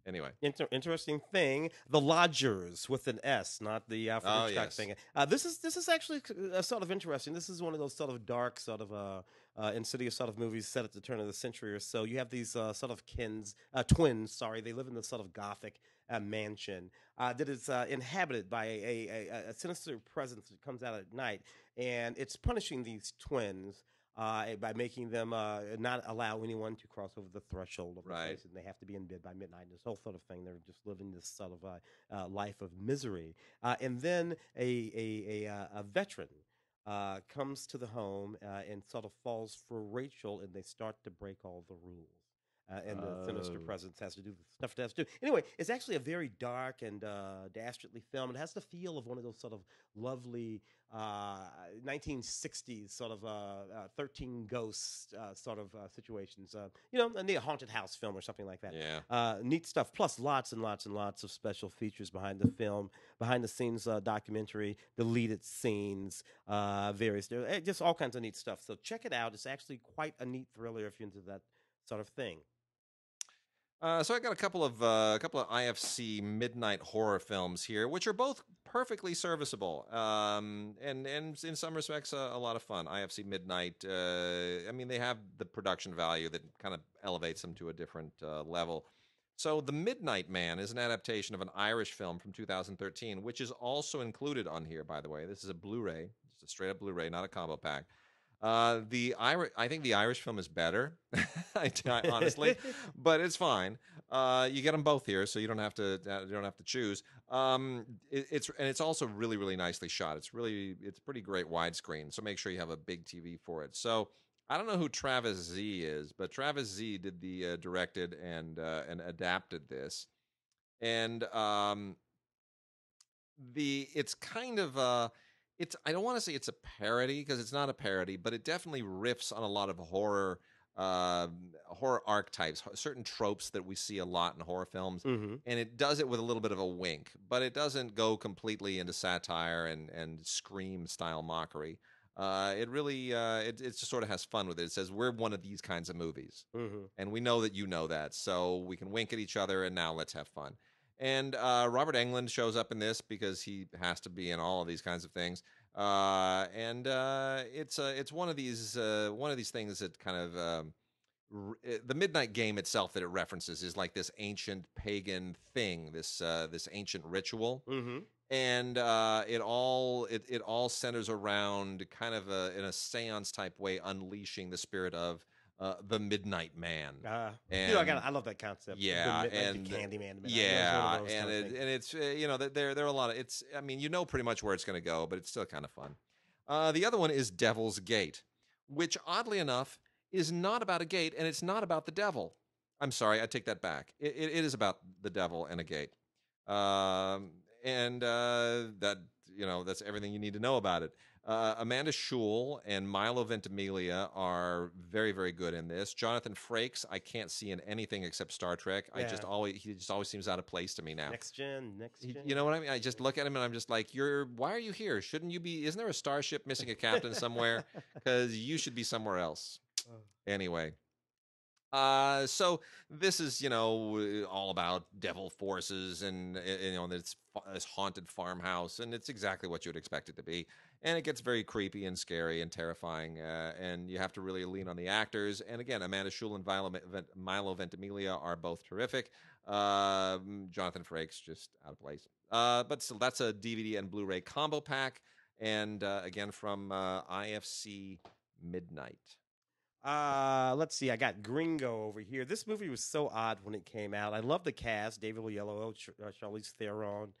Anyway, Inter- interesting thing, the lodgers with an S, not the Alfred Oh, Hitchcock yes. thing. Uh, this is this is actually uh, sort of interesting. This is one of those sort of dark, sort of uh, uh, insidious sort of movies set at the turn of the century or so. You have these uh, sort of kins, uh, twins. Sorry, they live in this sort of gothic uh, mansion uh, that is uh, inhabited by a, a, a, sinister presence that comes out at night, and it's punishing these twins uh, by making them uh, not allow anyone to cross over the threshold of the Right. place, and they have to be in bed by midnight. And This whole sort of thing. They're just living this sort of uh, life of misery. Uh, and then a a a, uh, a veteran uh, comes to the home uh, and sort of falls for Rachel, and they start to break all the rules. Uh, and the sinister Oh. presence has to do the stuff it has to do. Anyway, it's actually a very dark and uh, dastardly film. It has the feel of one of those sort of lovely uh, 1960s sort of uh, uh, 13 ghosts uh, sort of uh, situations. Uh, you know, a neat haunted house film or something like that. yeah. Uh, neat stuff. Plus, lots and lots and lots of special features behind the film, behind the scenes uh, documentary, deleted scenes, uh, various, just all kinds of neat stuff. So check it out. It's actually quite a neat thriller if you're into that sort of thing. Uh, so I got a couple of uh, a couple of IFC midnight horror films here, which are both perfectly serviceable, um, and and in some respects uh, a lot of fun. IFC Midnight, uh, I mean, they have the production value that kind of elevates them to a different uh, level. So The Midnight Man is an adaptation of an Irish film from 2013, which is also included on here. By the way, this is a Blu-ray, just a straight up Blu-ray, not a combo pack. Uh, the Irish, I think the Irish film is better, honestly, but it's fine. Uh, you get them both here, so you don't have to uh, you don't have to choose. Um, it, it's and it's also really really nicely shot. It's really it's pretty great widescreen. So make sure you have a big TV for it. So I don't know who Travis Z is, but Travis Z did the uh, directed and uh, and adapted this, and um, the it's kind of uh it's I don't want to say it's a parody because it's not a parody, but it definitely riffs on a lot of horror uh, horror archetypes, certain tropes that we see a lot in horror films, Mm-hmm. and it does it with a little bit of a wink, but it doesn't go completely into satire and and scream style mockery. Uh, it really uh, it it just sort of has fun with it. It says we're one of these kinds of movies Mm-hmm. and we know that you know that, so we can wink at each other, and now let's have fun. And uh, Robert Englund shows up in this because he has to be in all of these kinds of things. Uh, and uh, it's uh, it's one of these uh, one of these things that kind of um, uh, the midnight game itself that it references is like this ancient pagan thing, this uh, this ancient ritual Mm-hmm. and uh, it all it, it all centers around kind of a in a seance type way unleashing the spirit of uh, the midnight man. Uh, you know, I, And- got, I love that concept. The yeah, like and- the Candyman. Yeah and kind of it, and it's uh, you know there there are a lot of it's i mean you know pretty much where it's going to go but it's still kind of fun. Uh, the other one is devil's gate which oddly enough is not about a gate and it's not about the devil. I'm sorry i take that back. It, it, it is about the devil and a gate. Um, and uh, that you know that's everything you need to know about it Uh, Amanda Schull and Milo Ventimiglia are very, very good in this. Jonathan Frakes, I can't see in anything except Star Trek. I just always he just always seems out of place to me now. Next gen, next He- gen. You know what I mean? I just look at him and I'm just like, "You're why are you here? Shouldn't you be? Isn't there a starship missing a captain somewhere? Because you should be somewhere else." Oh. Anyway, uh, so this is you know all about devil forces and uh, you know this this haunted farmhouse, and it's exactly what you would expect it to be. And it gets very creepy and scary and terrifying, uh, and you have to really lean on the actors. And again, Amanda Schull and Vent- Milo Ventimiglia are both terrific. Um, Jonathan Frakes just out of place. Uh, but still, that's a DVD and Blu-ray combo pack, and uh, again from uh, IFC Midnight. Uh, let's see. I got Gringo over here. This movie was so odd when it came out. I love the cast: David Oyelowo, uh, Charlize Theron,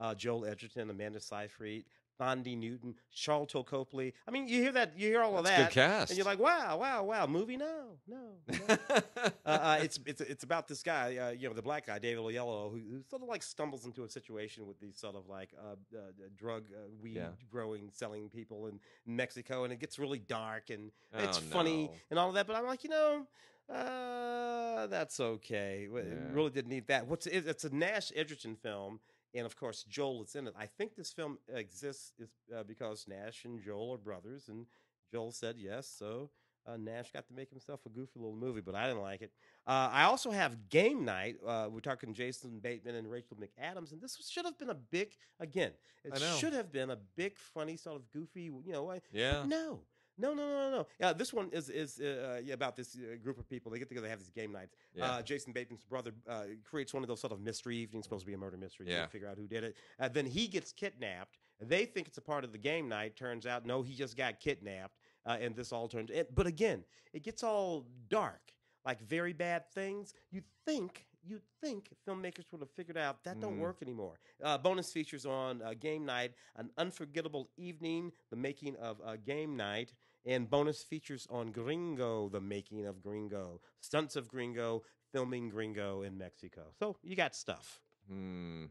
uh, Joel Edgerton, Amanda Seyfried, Thandie Newton, Sharlto Copley. I mean, you hear that? You hear all of That's that, good cast. and you're like, "Wow, wow, wow!" Movie? No, no. no. uh, uh, it's it's it's about this guy, uh, you know, the black guy, David Oyelowo, who, who sort of like stumbles into a situation with these sort of like uh, uh, drug uh, weed Yeah. growing, selling people in Mexico, and it gets really dark and it's Oh, funny and all of that. But I'm like, you know, uh, that's okay. It Yeah. really didn't need that. What's it, it's a Nash Edgerton film. And of course, Joel is in it. I think this film exists is uh, because Nash and Joel are brothers, and Joel said yes. So uh, Nash got to make himself a goofy little movie, but I didn't like it. Uh, I also have Game Night. Uh, we're talking Jason Bateman and Rachel McAdams, and this should have been a big, again, it should have been a big, funny, sort of goofy, you know. I- yeah. No. No, no, no, no, no. Yeah, this one is is uh, yeah, about this uh, group of people. They get together, they have these game nights. Yeah. Uh, Jason Bateman's brother uh, creates one of those sort of mystery evenings, supposed to be a murder mystery. Yeah. figure out who did it. Uh, then he gets kidnapped. They think it's a part of the game night. Turns out, no, he just got kidnapped. Uh, and this all turns. It, but again, it gets all dark, like very bad things. You think. You think filmmakers would have figured out that don't Mm. work anymore. Uh, bonus features on uh, Game Night, an unforgettable evening, the making of uh, Game Night, and bonus features on Gringo, the making of Gringo, stunts of Gringo, filming Gringo in Mexico. So you got stuff. Hmm.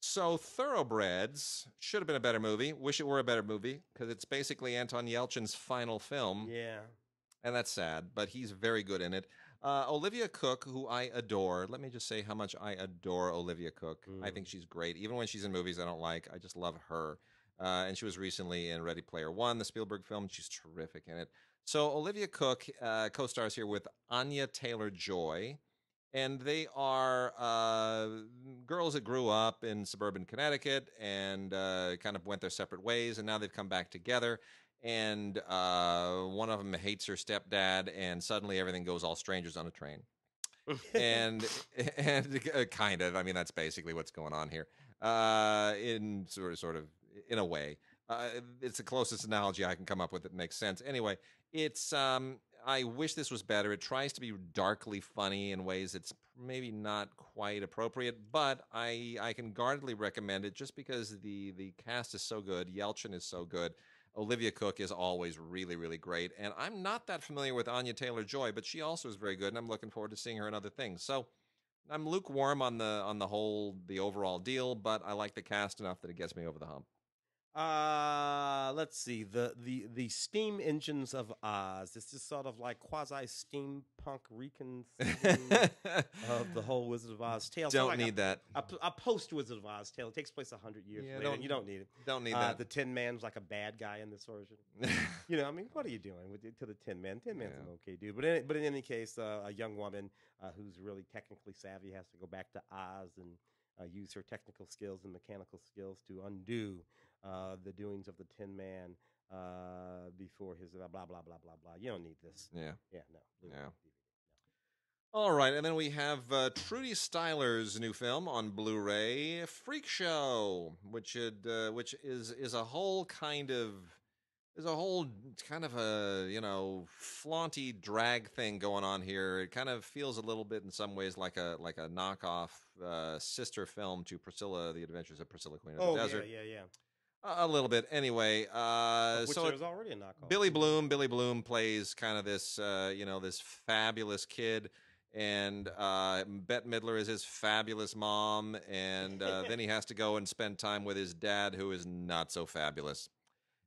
So Thoroughbreds should have been a better movie. Wish it were a better movie because it's basically Anton Yelchin's final film, Yeah. and that's sad. But he's very good in it. Uh, Olivia Cooke, who I adore. Let me just say how much I adore Olivia Cooke. I Mm. think she's great, even when she's in movies I don't like. I just love her. Uh, and she was recently in Ready Player One, the Spielberg film. She's terrific in it. So Olivia Cooke uh, co-stars here with Anya Taylor Joy, and they are uh, girls that grew up in suburban Connecticut and uh, kind of went their separate ways, and now they've come back together. And uh, one of them hates her stepdad, and suddenly everything goes all strangers on a train and and uh, kind of i mean that's basically what's going on here uh in sort of sort of in a way uh, it's the closest analogy i can come up with that makes sense anyway it's um i wish this was better it tries to be darkly funny in ways that's maybe not quite appropriate but i i can guardedly recommend it just because the the cast is so good yelchin is so good Olivia Cooke is always really, really great. And I'm not that familiar with Anya Taylor Joy, but she also is very good, and I'm looking forward to seeing her in other things. So I'm lukewarm on the on the whole the overall deal, but I like the cast enough that it gets me over the hump. Uh, let's see the the the steam engines of Oz. This is sort of like quasi steampunk reconstruction of the whole Wizard of Oz tale. Don't like a- need that. a, a post Wizard of Oz tale. It takes place a hundred years Yeah, later. don't- you don't need it. Don't need Uh, that. the Tin Man's like a bad guy in this version. You know, I mean, what are you doing with to the Tin Man? Tin Man's Yeah. an okay dude, but in, but in any case, uh, a young woman uh, who's really technically savvy has to go back to Oz and uh, use her technical skills and mechanical skills to undo uh, the doings of the Tin Man uh, before his blah blah blah blah blah blah. You don't need this. yeah. Yeah, no. it, Yeah. leave it. All right, and then we have uh, Trudy Styler's new film on Blu-ray, Freak Show, which had, uh, which is is a whole kind of there's a whole kind of a you know flaunty drag thing going on here. It kind of feels a little bit in some ways like a like a knockoff uh, sister film to Priscilla: The Adventures of Priscilla, Queen of Oh the yeah, Desert. yeah, yeah. A, a little bit, anyway. Uh, Which so there's already a knockoff. Billy Bloom. Billy Bloom plays kind of this, uh, you know, this fabulous kid, and uh, Bette Midler is his fabulous mom, and uh, then he has to go and spend time with his dad, who is not so fabulous.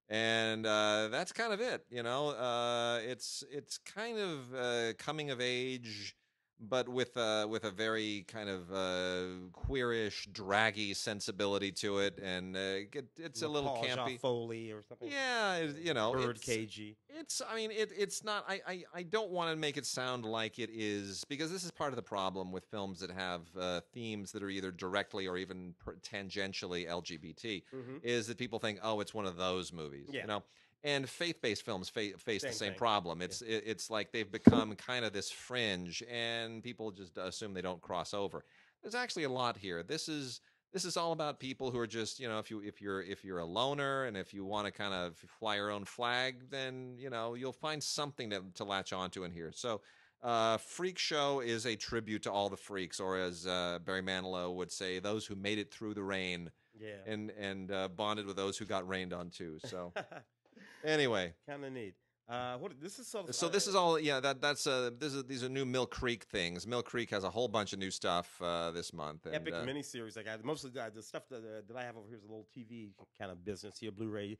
and uh, that's kind of it. You know, uh, it's it's kind of uh, coming of age, but with uh, with a very kind of uh, queerish, draggy sensibility to it, and uh, it, it's a little Paul campy. Foley or something. Yeah, it- you know, Bird it's, cagey. it's. I mean, it, it's not. I, I. I don't want to make it sound like it is because this is part of the problem with films that have uh, themes that are either directly or even tangentially LGBT. Mm-hmm. Is that people think, oh, it's one of those movies, Yeah. you know? And faith-based films fa- face Same the same thing. problem. It's it, it's like they've become kind of this fringe, and people just assume they don't cross over. There's actually a lot here. This is this is all about people who are just you know if you if you're if you're a loner and if you want to kind of fly your own flag then you know you'll find something to, to latch onto in here so uh, freak show is a tribute to all the freaks or as uh, barry manilow would say those who made it through the rain Yeah. and and uh, bonded with those who got rained on too so anyway kind of neat. Uh, what this is sort of so this uh, is all yeah that that's uh this is these are new mill creek things mill creek has a whole bunch of new stuff uh this month and, epic uh, miniseries. I got mostly the, the stuff that, uh, that I have over here is a little TV kind of business here, Blu-ray.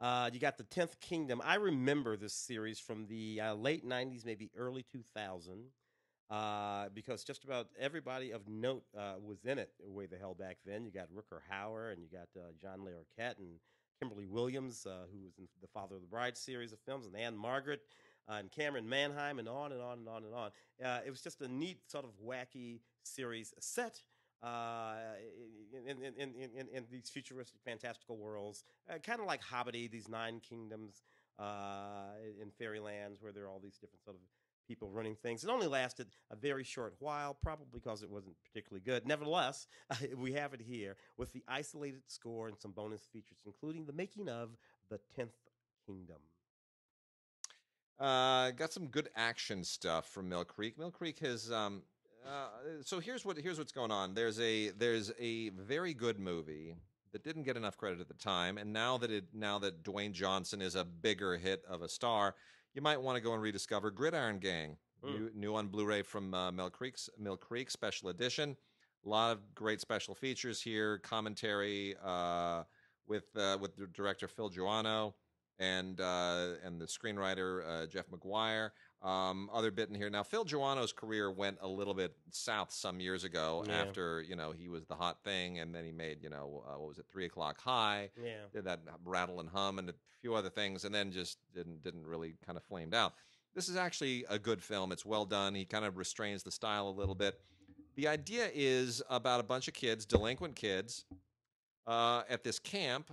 Uh, you got the Tenth Kingdom. I remember this series from the uh, late '90s, maybe early 2000, uh, because just about everybody of note uh, was in it. Way the hell back then. You got Rutger Hauer and you got uh, John Larroquette and Kimberly Williams, uh, who was in the Father of the Bride series of films, and Ann-Margret uh, and Camryn Manheim, and on and on and on and on. Uh, it was just a neat, sort of wacky series set uh, in, in, in, in, these futuristic, fantastical worlds, uh, kind of like Hobbity, these nine kingdoms uh, in fairylands where there are all these different sort of people running things. It only lasted a very short while, probably because it wasn't particularly good. Nevertheless, we have it here with the isolated score and some bonus features, including the making of the Tenth Kingdom. Uh, got some good action stuff from Mill Creek. Mill Creek has um, uh, so here's what here's what's going on. There's a there's a very good movie that didn't get enough credit at the time, and now that it now that Dwayne Johnson is a bigger hit of a star, you might want to go and rediscover Gridiron Gang, Mm. new, new on Blu-ray from uh, Mill Creek's Mill Creek Special Edition. A lot of great special features here, commentary uh, with uh, with the director Phil Joanou and uh, and the screenwriter uh, Jeff Maguire. Um, other bit in here now. Phil Joanou's career went a little bit south some years ago Yeah. after you know he was the hot thing, and then he made you know uh, what was it Three O'clock High, Yeah. did that rattle and hum and a few other things, and then just didn't didn't really kind of flamed out. This is actually a good film. It's well done. He kind of restrains the style a little bit. The idea is about a bunch of kids, delinquent kids, uh, at this camp.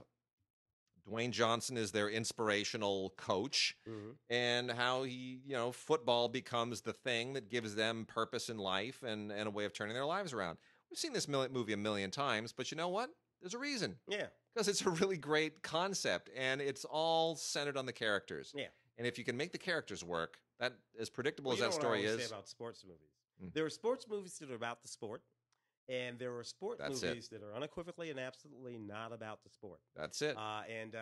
Dwayne Johnson is their inspirational coach, Mhm. and how he, you know, football becomes the thing that gives them purpose in life and, and a way of turning their lives around. We've seen this movie a million times, but you know what? There's a reason Yeah. because it's a really great concept and it's all centered on the characters. Yeah. And if you can make the characters work, that as predictable Well, as that what story is, say about sports movies. Mm. There are sports movies that are about the sport, and there are sport That's it. movies that are unequivocally and absolutely not about the sport. that's it. Uh, and uh,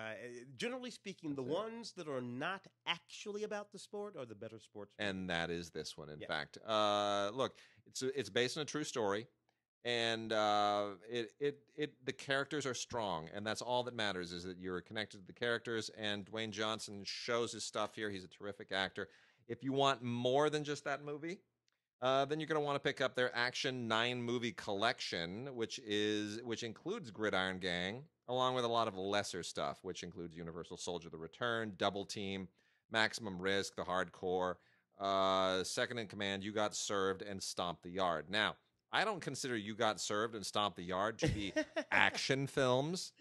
generally speaking, the it. ones that are not actually about the sport are the better sports. and that is this one. In Yeah. fact, uh, look, it's it's based on a true story, and uh, it it it the characters are strong, and that's all that matters is that you're connected to the characters. And Dwayne Johnson shows his stuff here. He's a terrific actor. If you want more than just that movie. Uh, then you're going to want to pick up their Action Nine movie collection, which is which includes Gridiron Gang, along with a lot of lesser stuff, which includes Universal Soldier: The Return, Double Team, Maximum Risk, The Hardcore, uh, Second in Command, You Got Served, and Stomp the Yard. Now, I don't consider You Got Served and Stomp the Yard to be action films.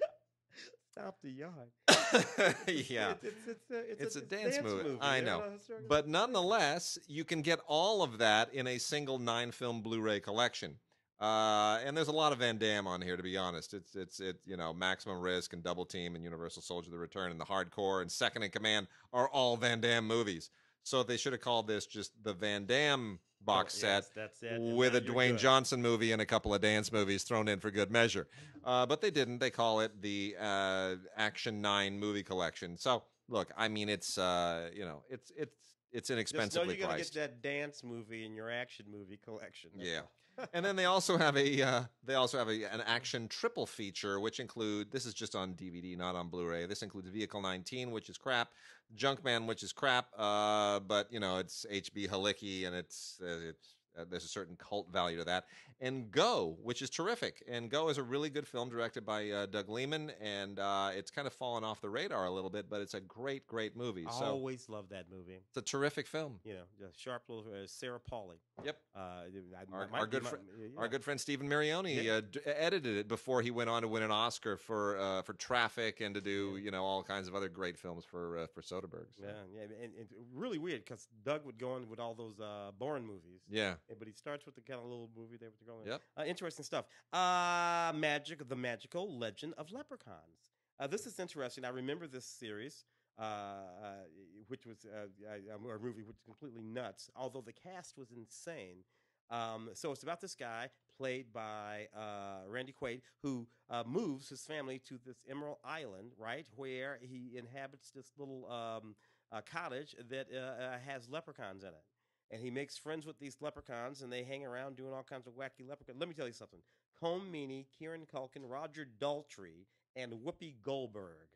Stop the yard. yeah. It's, it's, it's, a, it's, It's a, a dance movie. I know. But nonetheless, you can get all of that in a single nine film Blu-ray collection. Uh, and there's a lot of Van Damme on here, to be honest. It's it's it you know Maximum Risk and Double Team and Universal Soldier: The Return and the Hardcore and Second in Command are all Van Damme movies. So they should have called this just the Van Damme box Oh, set yes, that's it. and with a Dwayne good. Johnson movie and a couple of dance movies thrown in for good measure. Uh, but they didn't. They call it the uh, Action Nine movie collection. So look, I mean, it's uh, you know, it's it's it's Just know inexpensively you're gonna get that dance movie in your action movie collection. Yeah. and then they also have a uh, they also have a, an action triple feature, which include this is just on DVD, not on Blu-ray. This includes Vehicle 19, which is crap, Junkman, which is crap, uh, but you know it's HB Halicki, and it's uh, it's uh, there's a certain cult value to that. And Go, which is terrific, and Go is a really good film directed by uh, Doug Liman, and uh, it's kind of fallen off the radar a little bit, but it's a great, great movie. I So always love that movie. it's a terrific film. You know, the sharp little uh, Sarah Polley. Yep. Uh, I- Our- might our good my- fri- yeah. Our good friend Stephen Mirrione Yeah. uh, d- edited it before he went on to win an Oscar for uh, for Traffic and to do you know all kinds of other great films for uh, for Soderbergh. so. Yeah, yeah, and, and really weird because Doug would go on with all those uh, Bourne movies. yeah, But he starts with the kind of little movie there with the it. Yep. Uh, interesting stuff. Uh, Magic, the magical legend of leprechauns. Uh, this is interesting. I remember this series, uh, uh, which was uh, a, a movie which was completely nuts. Although the cast was insane. Um, so it's about this guy played by uh, Randy Quaid who uh, moves his family to this Emerald Island, right, where he inhabits this little um, uh, cottage that uh, has leprechauns in it and he makes friends with these leprechauns, and they hang around doing all kinds of wacky leprechaun. Let me tell you something: Colm Meaney, Kieran Culkin, Roger Daltrey, and Whoopi Goldberg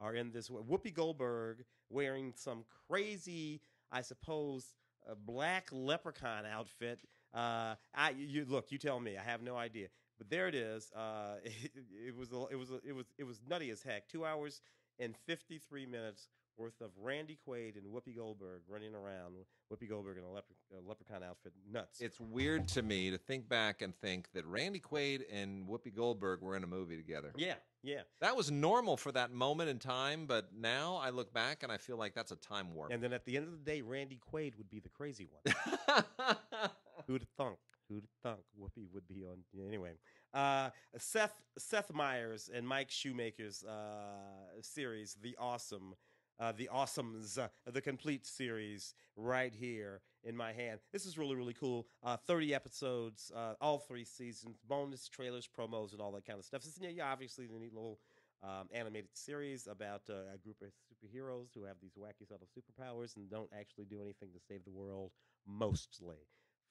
are in this. Whoopi Goldberg wearing some crazy, I suppose, uh, black leprechaun outfit. Uh, I you look, you tell me. I have no idea, but there it is. Uh, it, it was it was it was it was nutty as heck. Two hours and fifty three minutes worth of Randy Quaid and Whoopi Goldberg running around. Whoopi Goldberg in a, lepre- a leprechaun outfit, nuts. it's weird to me to think back and think that Randy Quaid and Whoopi Goldberg were in a movie together. yeah, yeah. That was normal for that moment in time, but now I look back and I feel like that's a time warp. And then at the end of the day, Randy Quaid would be the crazy one. Who'd have thunk? Who'd have thunk? Whoopi would be on anyway. Uh, Seth Seth Meyers and Mike Shoemaker's uh, series, The Awesome, uh, The Awesomes, uh, the complete series, right here in my hand. This is really really cool. Uh, Thirty episodes, uh, all three seasons, bonus trailers, promos, and all that kind of stuff. Is yeah, obviously the neat little. Um, animated series about uh, a group of superheroes who have these wacky of superpowers and don't actually do anything to save the world mostly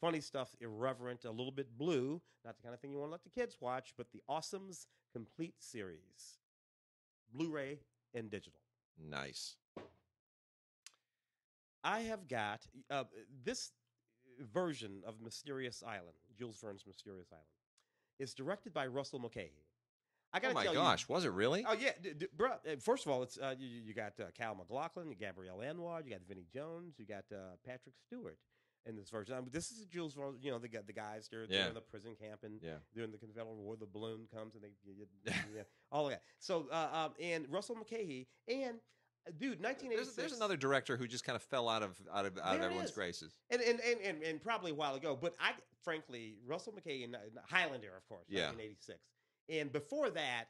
funny stuff, irreverent, a little bit blue. Not the kind of thing you want to let the kids watch, but the Awesomes Complete Series, Blu-ray and digital. Nice. I have got uh, this version of Mysterious Island, Jules Verne's Mysterious Island, is directed by Russell Mulcahy. I Oh gotta my tell you- gosh, was it really? Oh yeah, d- d- bruh. uh, First of all, it's uh, you, you got uh, Kyle MacLachlan, you Gabrielle Anwar, you got Vinnie Jones, you got uh, Patrick Stewart in this version. Um, this is Jules. You know the the guys they're, they're Yeah. in the prison camp and Yeah. during the Confederate War, the balloon comes and they yeah, all of that. So uh, um, and Russell Mulcahy and uh, dude, nineteen eighty There's, there's another director who just kind of fell out of out of out of everyone's is. graces. and and, and and and probably a while ago. But I frankly, Russell Mulcahy and uh, Highlander, of course, Yeah. 1986, and before that,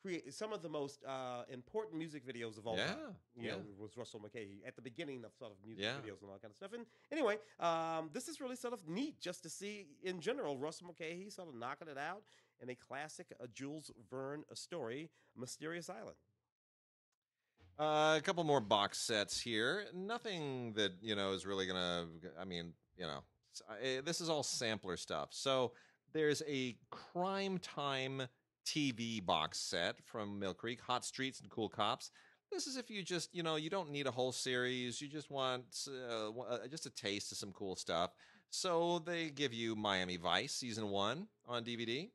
create some of the most uh, important music videos of all Yeah, time. You yeah. know, was Russell Mulcahy at the beginning of sort of music Yeah. videos and all that kind of stuff. And anyway, um, this is really sort of neat just to see in general Russell Mulcahy sort of knocking it out in a classic uh, Jules Verne uh, story, Mysterious Island. Uh, a couple more box sets here. Nothing that you know is really gonna. I mean, you know, this is all sampler stuff. So there's a Crime Time TV box set from Mill Creek, Hot Streets and Cool Cops. This is if you just, you know, you don't need a whole series. You just want uh, uh, just a taste of some cool stuff. So they give you Miami Vice season one on DVD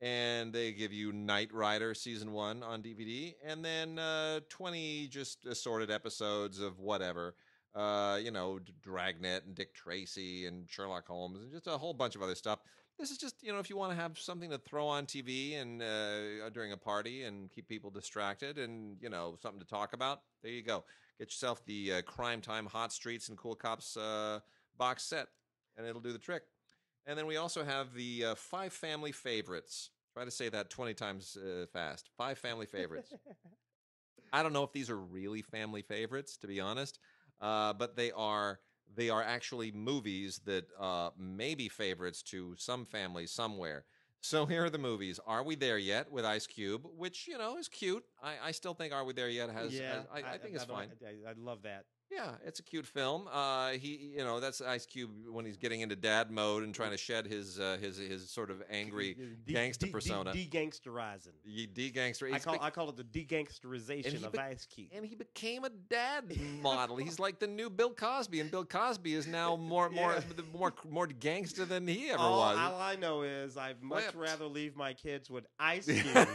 and they give you Knight Rider season one on DVD, and then uh, twenty just assorted episodes of whatever, uh, you know, Dragnet and Dick Tracy and Sherlock Holmes and just a whole bunch of other stuff. This is just you know if you want to have something to throw on TV and uh, during a party and keep people distracted and you know something to talk about. There you go. Get yourself the uh, Crime Time Hot Streets and Cool Cops uh, box set, and it'll do the trick. And then we also have the uh, five family favorites. Try to say that 20 times uh, fast. Five family favorites. I don't know if these are really family favorites, to be honest, uh, but they are. They are actually movies that uh, may be favorites to some families somewhere. So here are the movies. Are we there yet with Ice Cube, which you know is cute. I, I still think Are We There Yet has. has- I, I, think it's fine. I, I love that. Yeah, it's a cute film. Uh, he, you know, that's Ice Cube when he's getting into dad mode and trying to shed his uh, his his sort of angry De- gangster de- de- persona. De-gangsterizing. de gangster. I call I call it the de-gangsterization of be- Ice Cube. and he became a dad model. He's like the new Bill Cosby, and Bill Cosby is now more more Yeah. more more gangster than he ever all, was. all I know is I'd much rather leave my kids with Ice Cube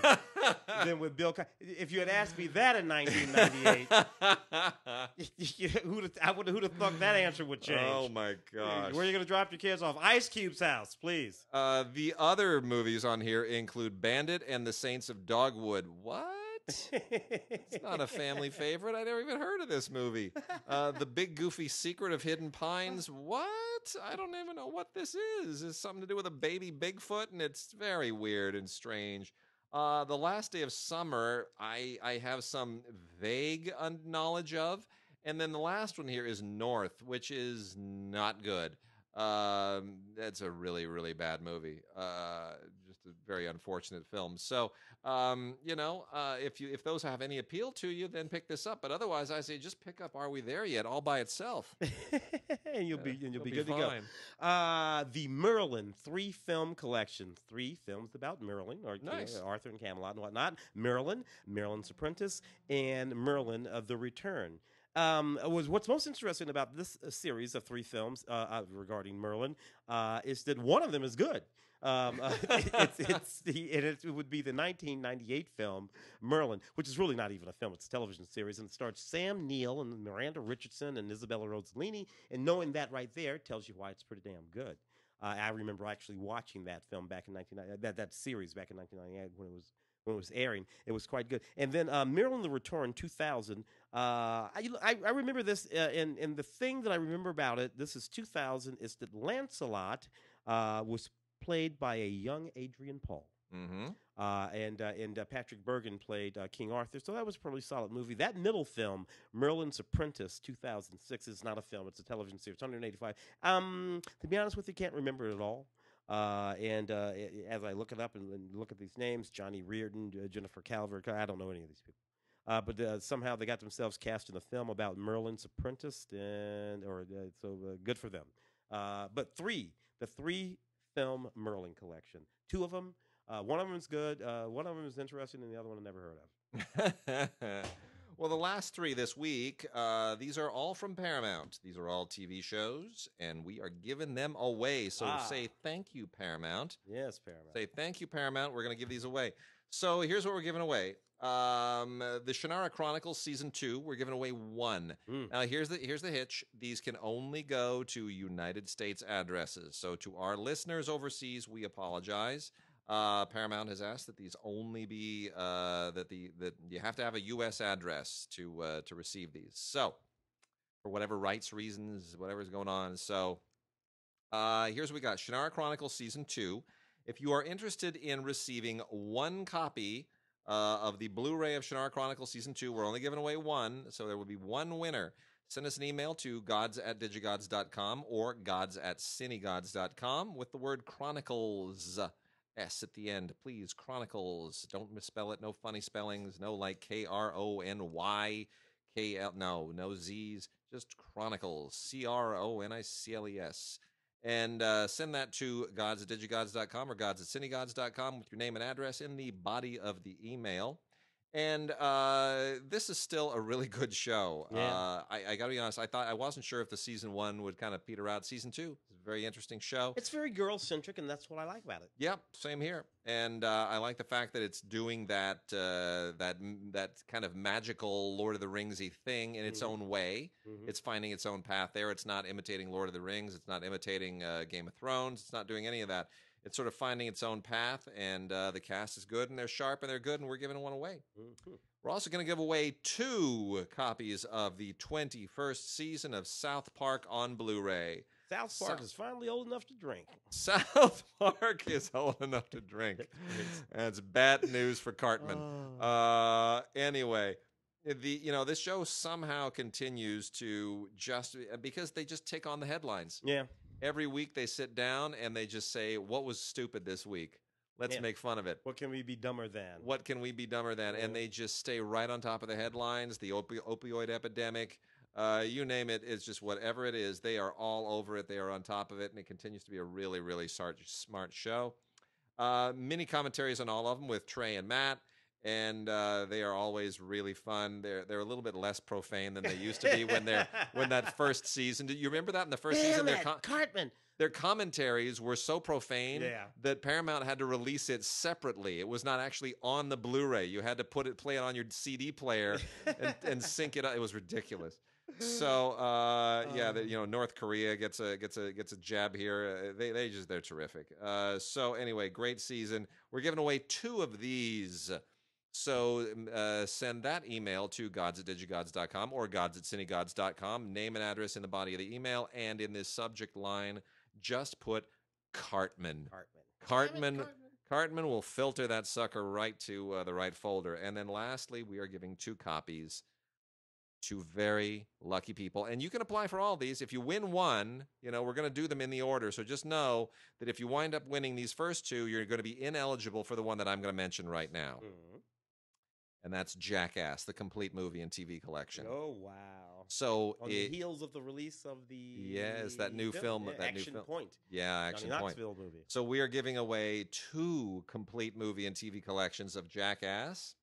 than with Bill. Co- if you had asked me that in 1998, who'd have, I would who'd have thought that answer would change? oh my gosh. Where are you going to drop your kids off? Ice Cube's house, please. Uh, the other movies on here include Bandit and the Saints of Dogwood. What? It's not a family favorite. I never even heard of this movie. Uh, the Big Goofy Secret of Hidden Pines. What? I don't even know what this is. It's something to do with a baby Bigfoot, and it's very weird and strange. Uh, the Last Day of Summer, I I have some vague knowledge of, and then the last one here is North, which is not good. Um, that's a really really bad movie. Uh, just a very unfortunate film. So, um, you know, uh, if you if those have any appeal to you, then pick this up. But otherwise, I say just pick up Are We There Yet all by itself. and you'll be and you'll it'll be good to go. Uh, the Merlin three film collection, three films about Merlin, or you know, Arthur and Camelot and whatnot. Merlin, Merlin's Apprentice, and Merlin of the Return. Um, was what's most interesting about this uh, series of three films uh, uh, regarding Merlin uh, is that one of them is good. Um, uh, it's, it's the and it would be the 1998 film Merlin, which is really not even a film; it's a television series, and it stars Sam Neill and Miranda Richardson and Isabella Rossellini. And knowing that right there tells you why it's pretty damn good. Uh, I remember actually watching that film back in 1990, that that series back in 1998 when it was when it was airing. It was quite good. And then uh, Merlin the Return 2000. Uh, I, I I remember this, uh, and and the thing that I remember about it, this is 2000, is that Lancelot uh, was played by a young Adrian Paul. Mm-hmm. Uh, and uh, and uh, Patrick Bergin played uh, King Arthur, so that was a pretty solid movie. That middle film, Merlin's Apprentice, 2006, is not a film; it's a television series, 185. Um, to be honest with you, can't remember it at all. Uh, and uh, as I look it up and, and look at these names, Johnny Reardon, uh, Jennifer Calvert, I don't know any of these people. Uh, but uh, somehow they got themselves cast in a film about Merlin's apprentice, and or uh, so uh, good for them. Uh, but three, the three film Merlin collection, two of them. Uh, one of them is good. Uh, one of them is interesting, and the other one I never heard of. well, the last three this week, uh, these are all from Paramount. These are all TV shows, and we are giving them away. So Ah. say thank you, Paramount. Yes, Paramount. Say thank you, Paramount. We're going to give these away. So here's what we're giving away. Um, the Shannara Chronicles season two. We're giving away one. Mm. Now here's the here's the hitch. These can only go to United States addresses. So to our listeners overseas, we apologize. Uh, Paramount has asked that these only be uh, that the that you have to have a U.S. address to uh, to receive these. So for whatever rights reasons, whatever's going on. So uh, here's what we got: Shannara Chronicles season two. If you are interested in receiving one copy uh, of the Blu-ray of Shannara Chronicles season two, we're only giving away one, so there will be one winner. Send us an email to gods at digigods.com or gods at cinegods.com with the word chronicles s at the end. Please chronicles. Don't misspell it. No funny spellings. No like k-r-o-n-y k-l no no z's. Just chronicles. C-r-o-n-i-c-l-e-s and uh, send that to gods at digigods.com or gods at cinegods.com with your name and address in the body of the email and uh, this is still a really good show. Yeah. Uh, I, I got to be honest. I thought I wasn't sure if the season one would kind of peter out. Season two is a very interesting show. It's very girl centric, and that's what I like about it. Yep, same here. And uh, I like the fact that it's doing that uh, that that kind of magical Lord of the Ringsy thing in its Mhm. own way. Mhm. It's finding its own path there. It's not imitating Lord of the Rings. It's not imitating uh, Game of Thrones. It's not doing any of that. It's sort of finding its own path, and uh, the cast is good, and they're sharp, and they're good, and we're giving one away. Mhm. We're also going to give away two copies of the 21st season of South Park on Blu-ray. South Park So- is finally old enough to drink. South Park is old enough to drink. That's bad news for Cartman. Oh. Uh, anyway, the you know this show somehow continues to just because they just take on the headlines yeah, every week. They sit down and they just say, "What was stupid this week? Let's Yeah. make fun of it." what can we be dumber than? What can we be dumber than? And they just stay right on top of the headlines. The opi- opioid epidemic, Uh, you name it, it's just whatever it is. They are all over it. They are on top of it, and it continues to be a really, really smart, smart show. Uh, mini commentaries on all of them with Trey and Matt, and uh, they are always really fun. They're they're a little bit less profane than they used to be when they're when that first season. Do you remember that in the first season? Damn Their com- Cartman. their commentaries were so profane Yeah. that Paramount had to release it separately. It was not actually on the Blu-ray. You had to put it play it on your CD player and, and sync it up. It was ridiculous. So uh, yeah, the, you know North Korea gets a gets a gets a jab here. Uh, They they just they're terrific. Uh, so anyway, great season. We're giving away two of these. So uh, send that email to gods at digigods.com or gods at cinegods.com. Name and address in the body of the email, and in this subject line, just put Cartman. Cartman. Cartman. Cartman will filter that sucker right to uh, the right folder. And then lastly, we are giving two copies to very lucky people. And you can apply for all these. If you win one, you know, we're going to do them in the order. So just know that if you wind up winning these first two, you're going to be ineligible for the one that I'm going to mention right now. Mhm. And that's Jackass, the complete movie and TV collection. Oh wow! So, On it, the heels of the release of the Yes, that new film, yeah, that new Action film. Point, yeah, Johnny point. Knoxville movie. So we are giving away two complete movie and TV collections of Jackass,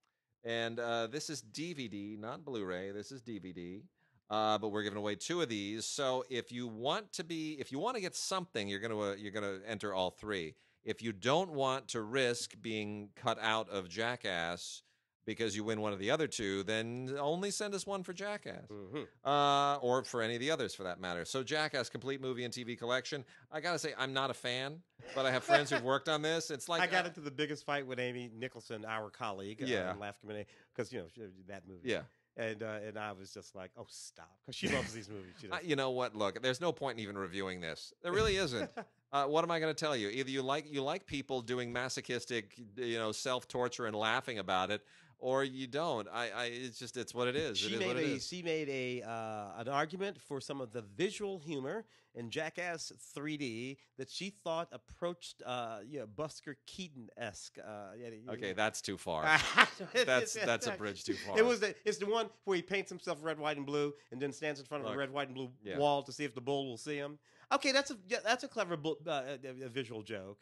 and uh, this is DVD, not Blu-ray. This is DVD, uh, but we're giving away two of these. So if you want to be, if you want to get something, you're gonna uh, you're gonna enter all three. If you don't want to risk being cut out of Jackass because you win one of the other two, then only send us one for Jackass Mhm. uh, or for any of the others for that matter. So Jackass complete movie and TV collection. I gotta say, I'm not a fan, but I have friends who've worked on this. It's like I got uh, into the biggest fight with Amy Nicholson, our colleague, Yeah. uh, Laugh Community, because you know that movie. Yeah, and uh, and I was just like, oh stop, because she loves these movies. I, you know what? Look, there's no point in even reviewing this. There really isn't. Uh, what am I going to tell you? Either you like you like people doing masochistic, you know, self torture and laughing about it, or you don't. I, I it's just it's what it is. She it is made a she made a uh, an argument for some of the visual humor in Jackass 3D that she thought approached uh, yeah Buster Keaton esque. Uh, Okay, know. that's too far. That's that's a bridge too far. It was the, it's the one where he paints himself red, white, and blue, and then stands in front of Look, a red, white, and blue yeah. wall to see if the bull will see him. Okay, that's a yeah, that's a clever uh, uh, uh, visual joke.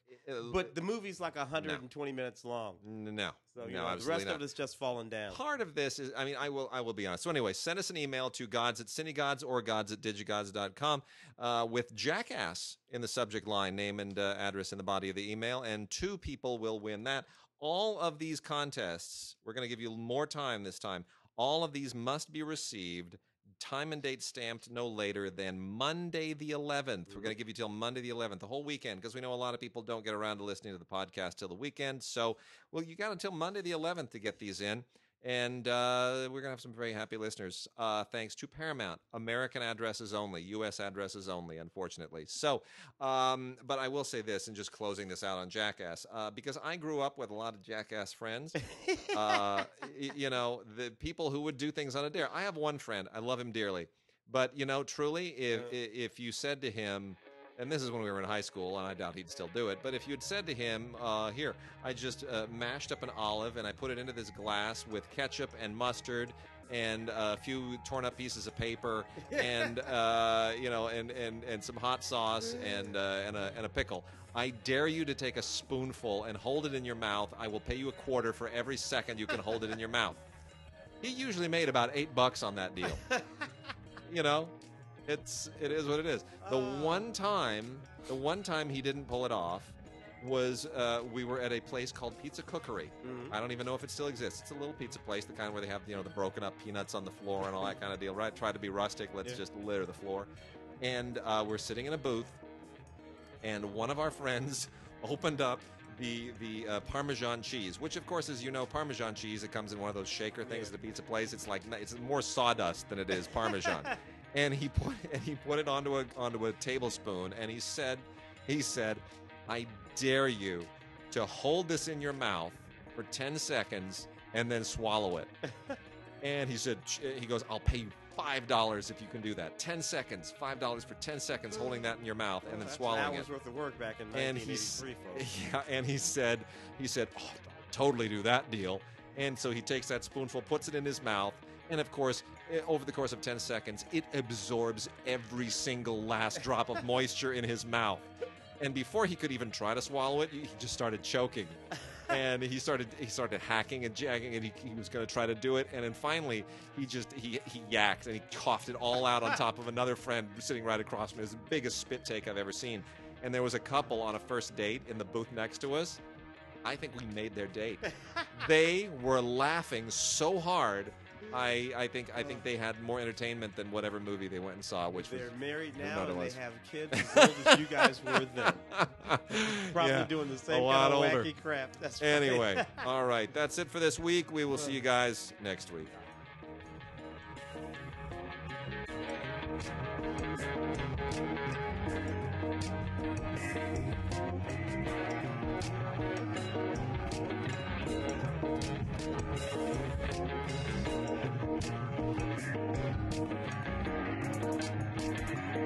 But the movie's like 120 minutes long, no, so no, you know, the rest not. of it's just falling down. Part of this is, I mean, I will, I will be honest. So anyway, send us an email to gods at cinegods or gods at digigods.com uh, with jackass in the subject line, name and uh, address in the body of the email, and two people will win that. All of these contests, we're going to give you more time this time. All of these must be received. Time and date stamped no later than Monday the 11th. We're mm-hmm. going to give you till Monday the 11th, the whole weekend, because we know a lot of people don't get around to listening to the podcast till the weekend. So, well, you got until Monday the 11th to get these in. And uh, we're going to have some very happy listeners, uh, thanks to Paramount. American addresses only, U.S. addresses only, unfortunately. So, um, but I will say this, and just closing this out on Jackass, uh, because I grew up with a lot of Jackass friends. uh, you know, the people who would do things on a dare. I have one friend, I love him dearly. But, you know, truly, if, Yeah. if you said to him, and this is when we were in high school, and I doubt he'd still do it. But if you had said to him, uh, "Here, I just uh, mashed up an olive and I put it into this glass with ketchup and mustard and a few torn up pieces of paper and uh, you know and, and and some hot sauce and uh, and a and a pickle," I dare you to take a spoonful and hold it in your mouth. I will pay you a quarter for every second you can hold it in your mouth. He usually made about eight bucks on that deal. you know, it's it is what it is. The Ah. one time, the one time he didn't pull it off was uh, we were at a place called Pizza Cookery. Mhm. I don't even know if it still exists. It's a little pizza place, the kind where they have you know the broken up peanuts on the floor and all that kind of deal. Right? Try to be rustic. Let's Yeah. just litter the floor. And uh, we're sitting in a booth, and one of our friends opened up the the uh, Parmesan cheese, which of course, as you know, Parmesan cheese it comes in one of those shaker things Yeah. at a pizza place. It's like it's more sawdust than it is Parmesan. and he put and he put it onto a onto a tablespoon, and he said, he said, "I dare you to hold this in your mouth for ten seconds and then swallow it." and he said, he goes, "I'll pay you." Five dollars if you can do that. Ten seconds. Five dollars for ten seconds, holding that in your mouth and then That's swallowing an it. hour's worth of work back in And 1983, folks. Yeah, and he said, he said, oh, I'll totally do that deal. And so he takes that spoonful, puts it in his mouth, and of course, Eh, over the course of 10 seconds, it absorbs every single last drop of moisture in his mouth. And before he could even try to swallow it, he just started choking. And he started he started hacking and jagging, and he, he was going to try to do it. And then finally, he just he he yacked and he coughed it all out on top of another friend sitting right across from him. It was the biggest spit take I've ever seen. And there was a couple on a first date in the booth next to us. I think we made their date. they were laughing so hard. I, I think I think they had more entertainment than whatever movie they went and saw, which was They're married now and they have kids as old as you guys were then. Probably Yeah, doing the same lot kind of older. wacky crap. That's right. Anyway, all right, that's it for this week. We will see you guys next week. Thank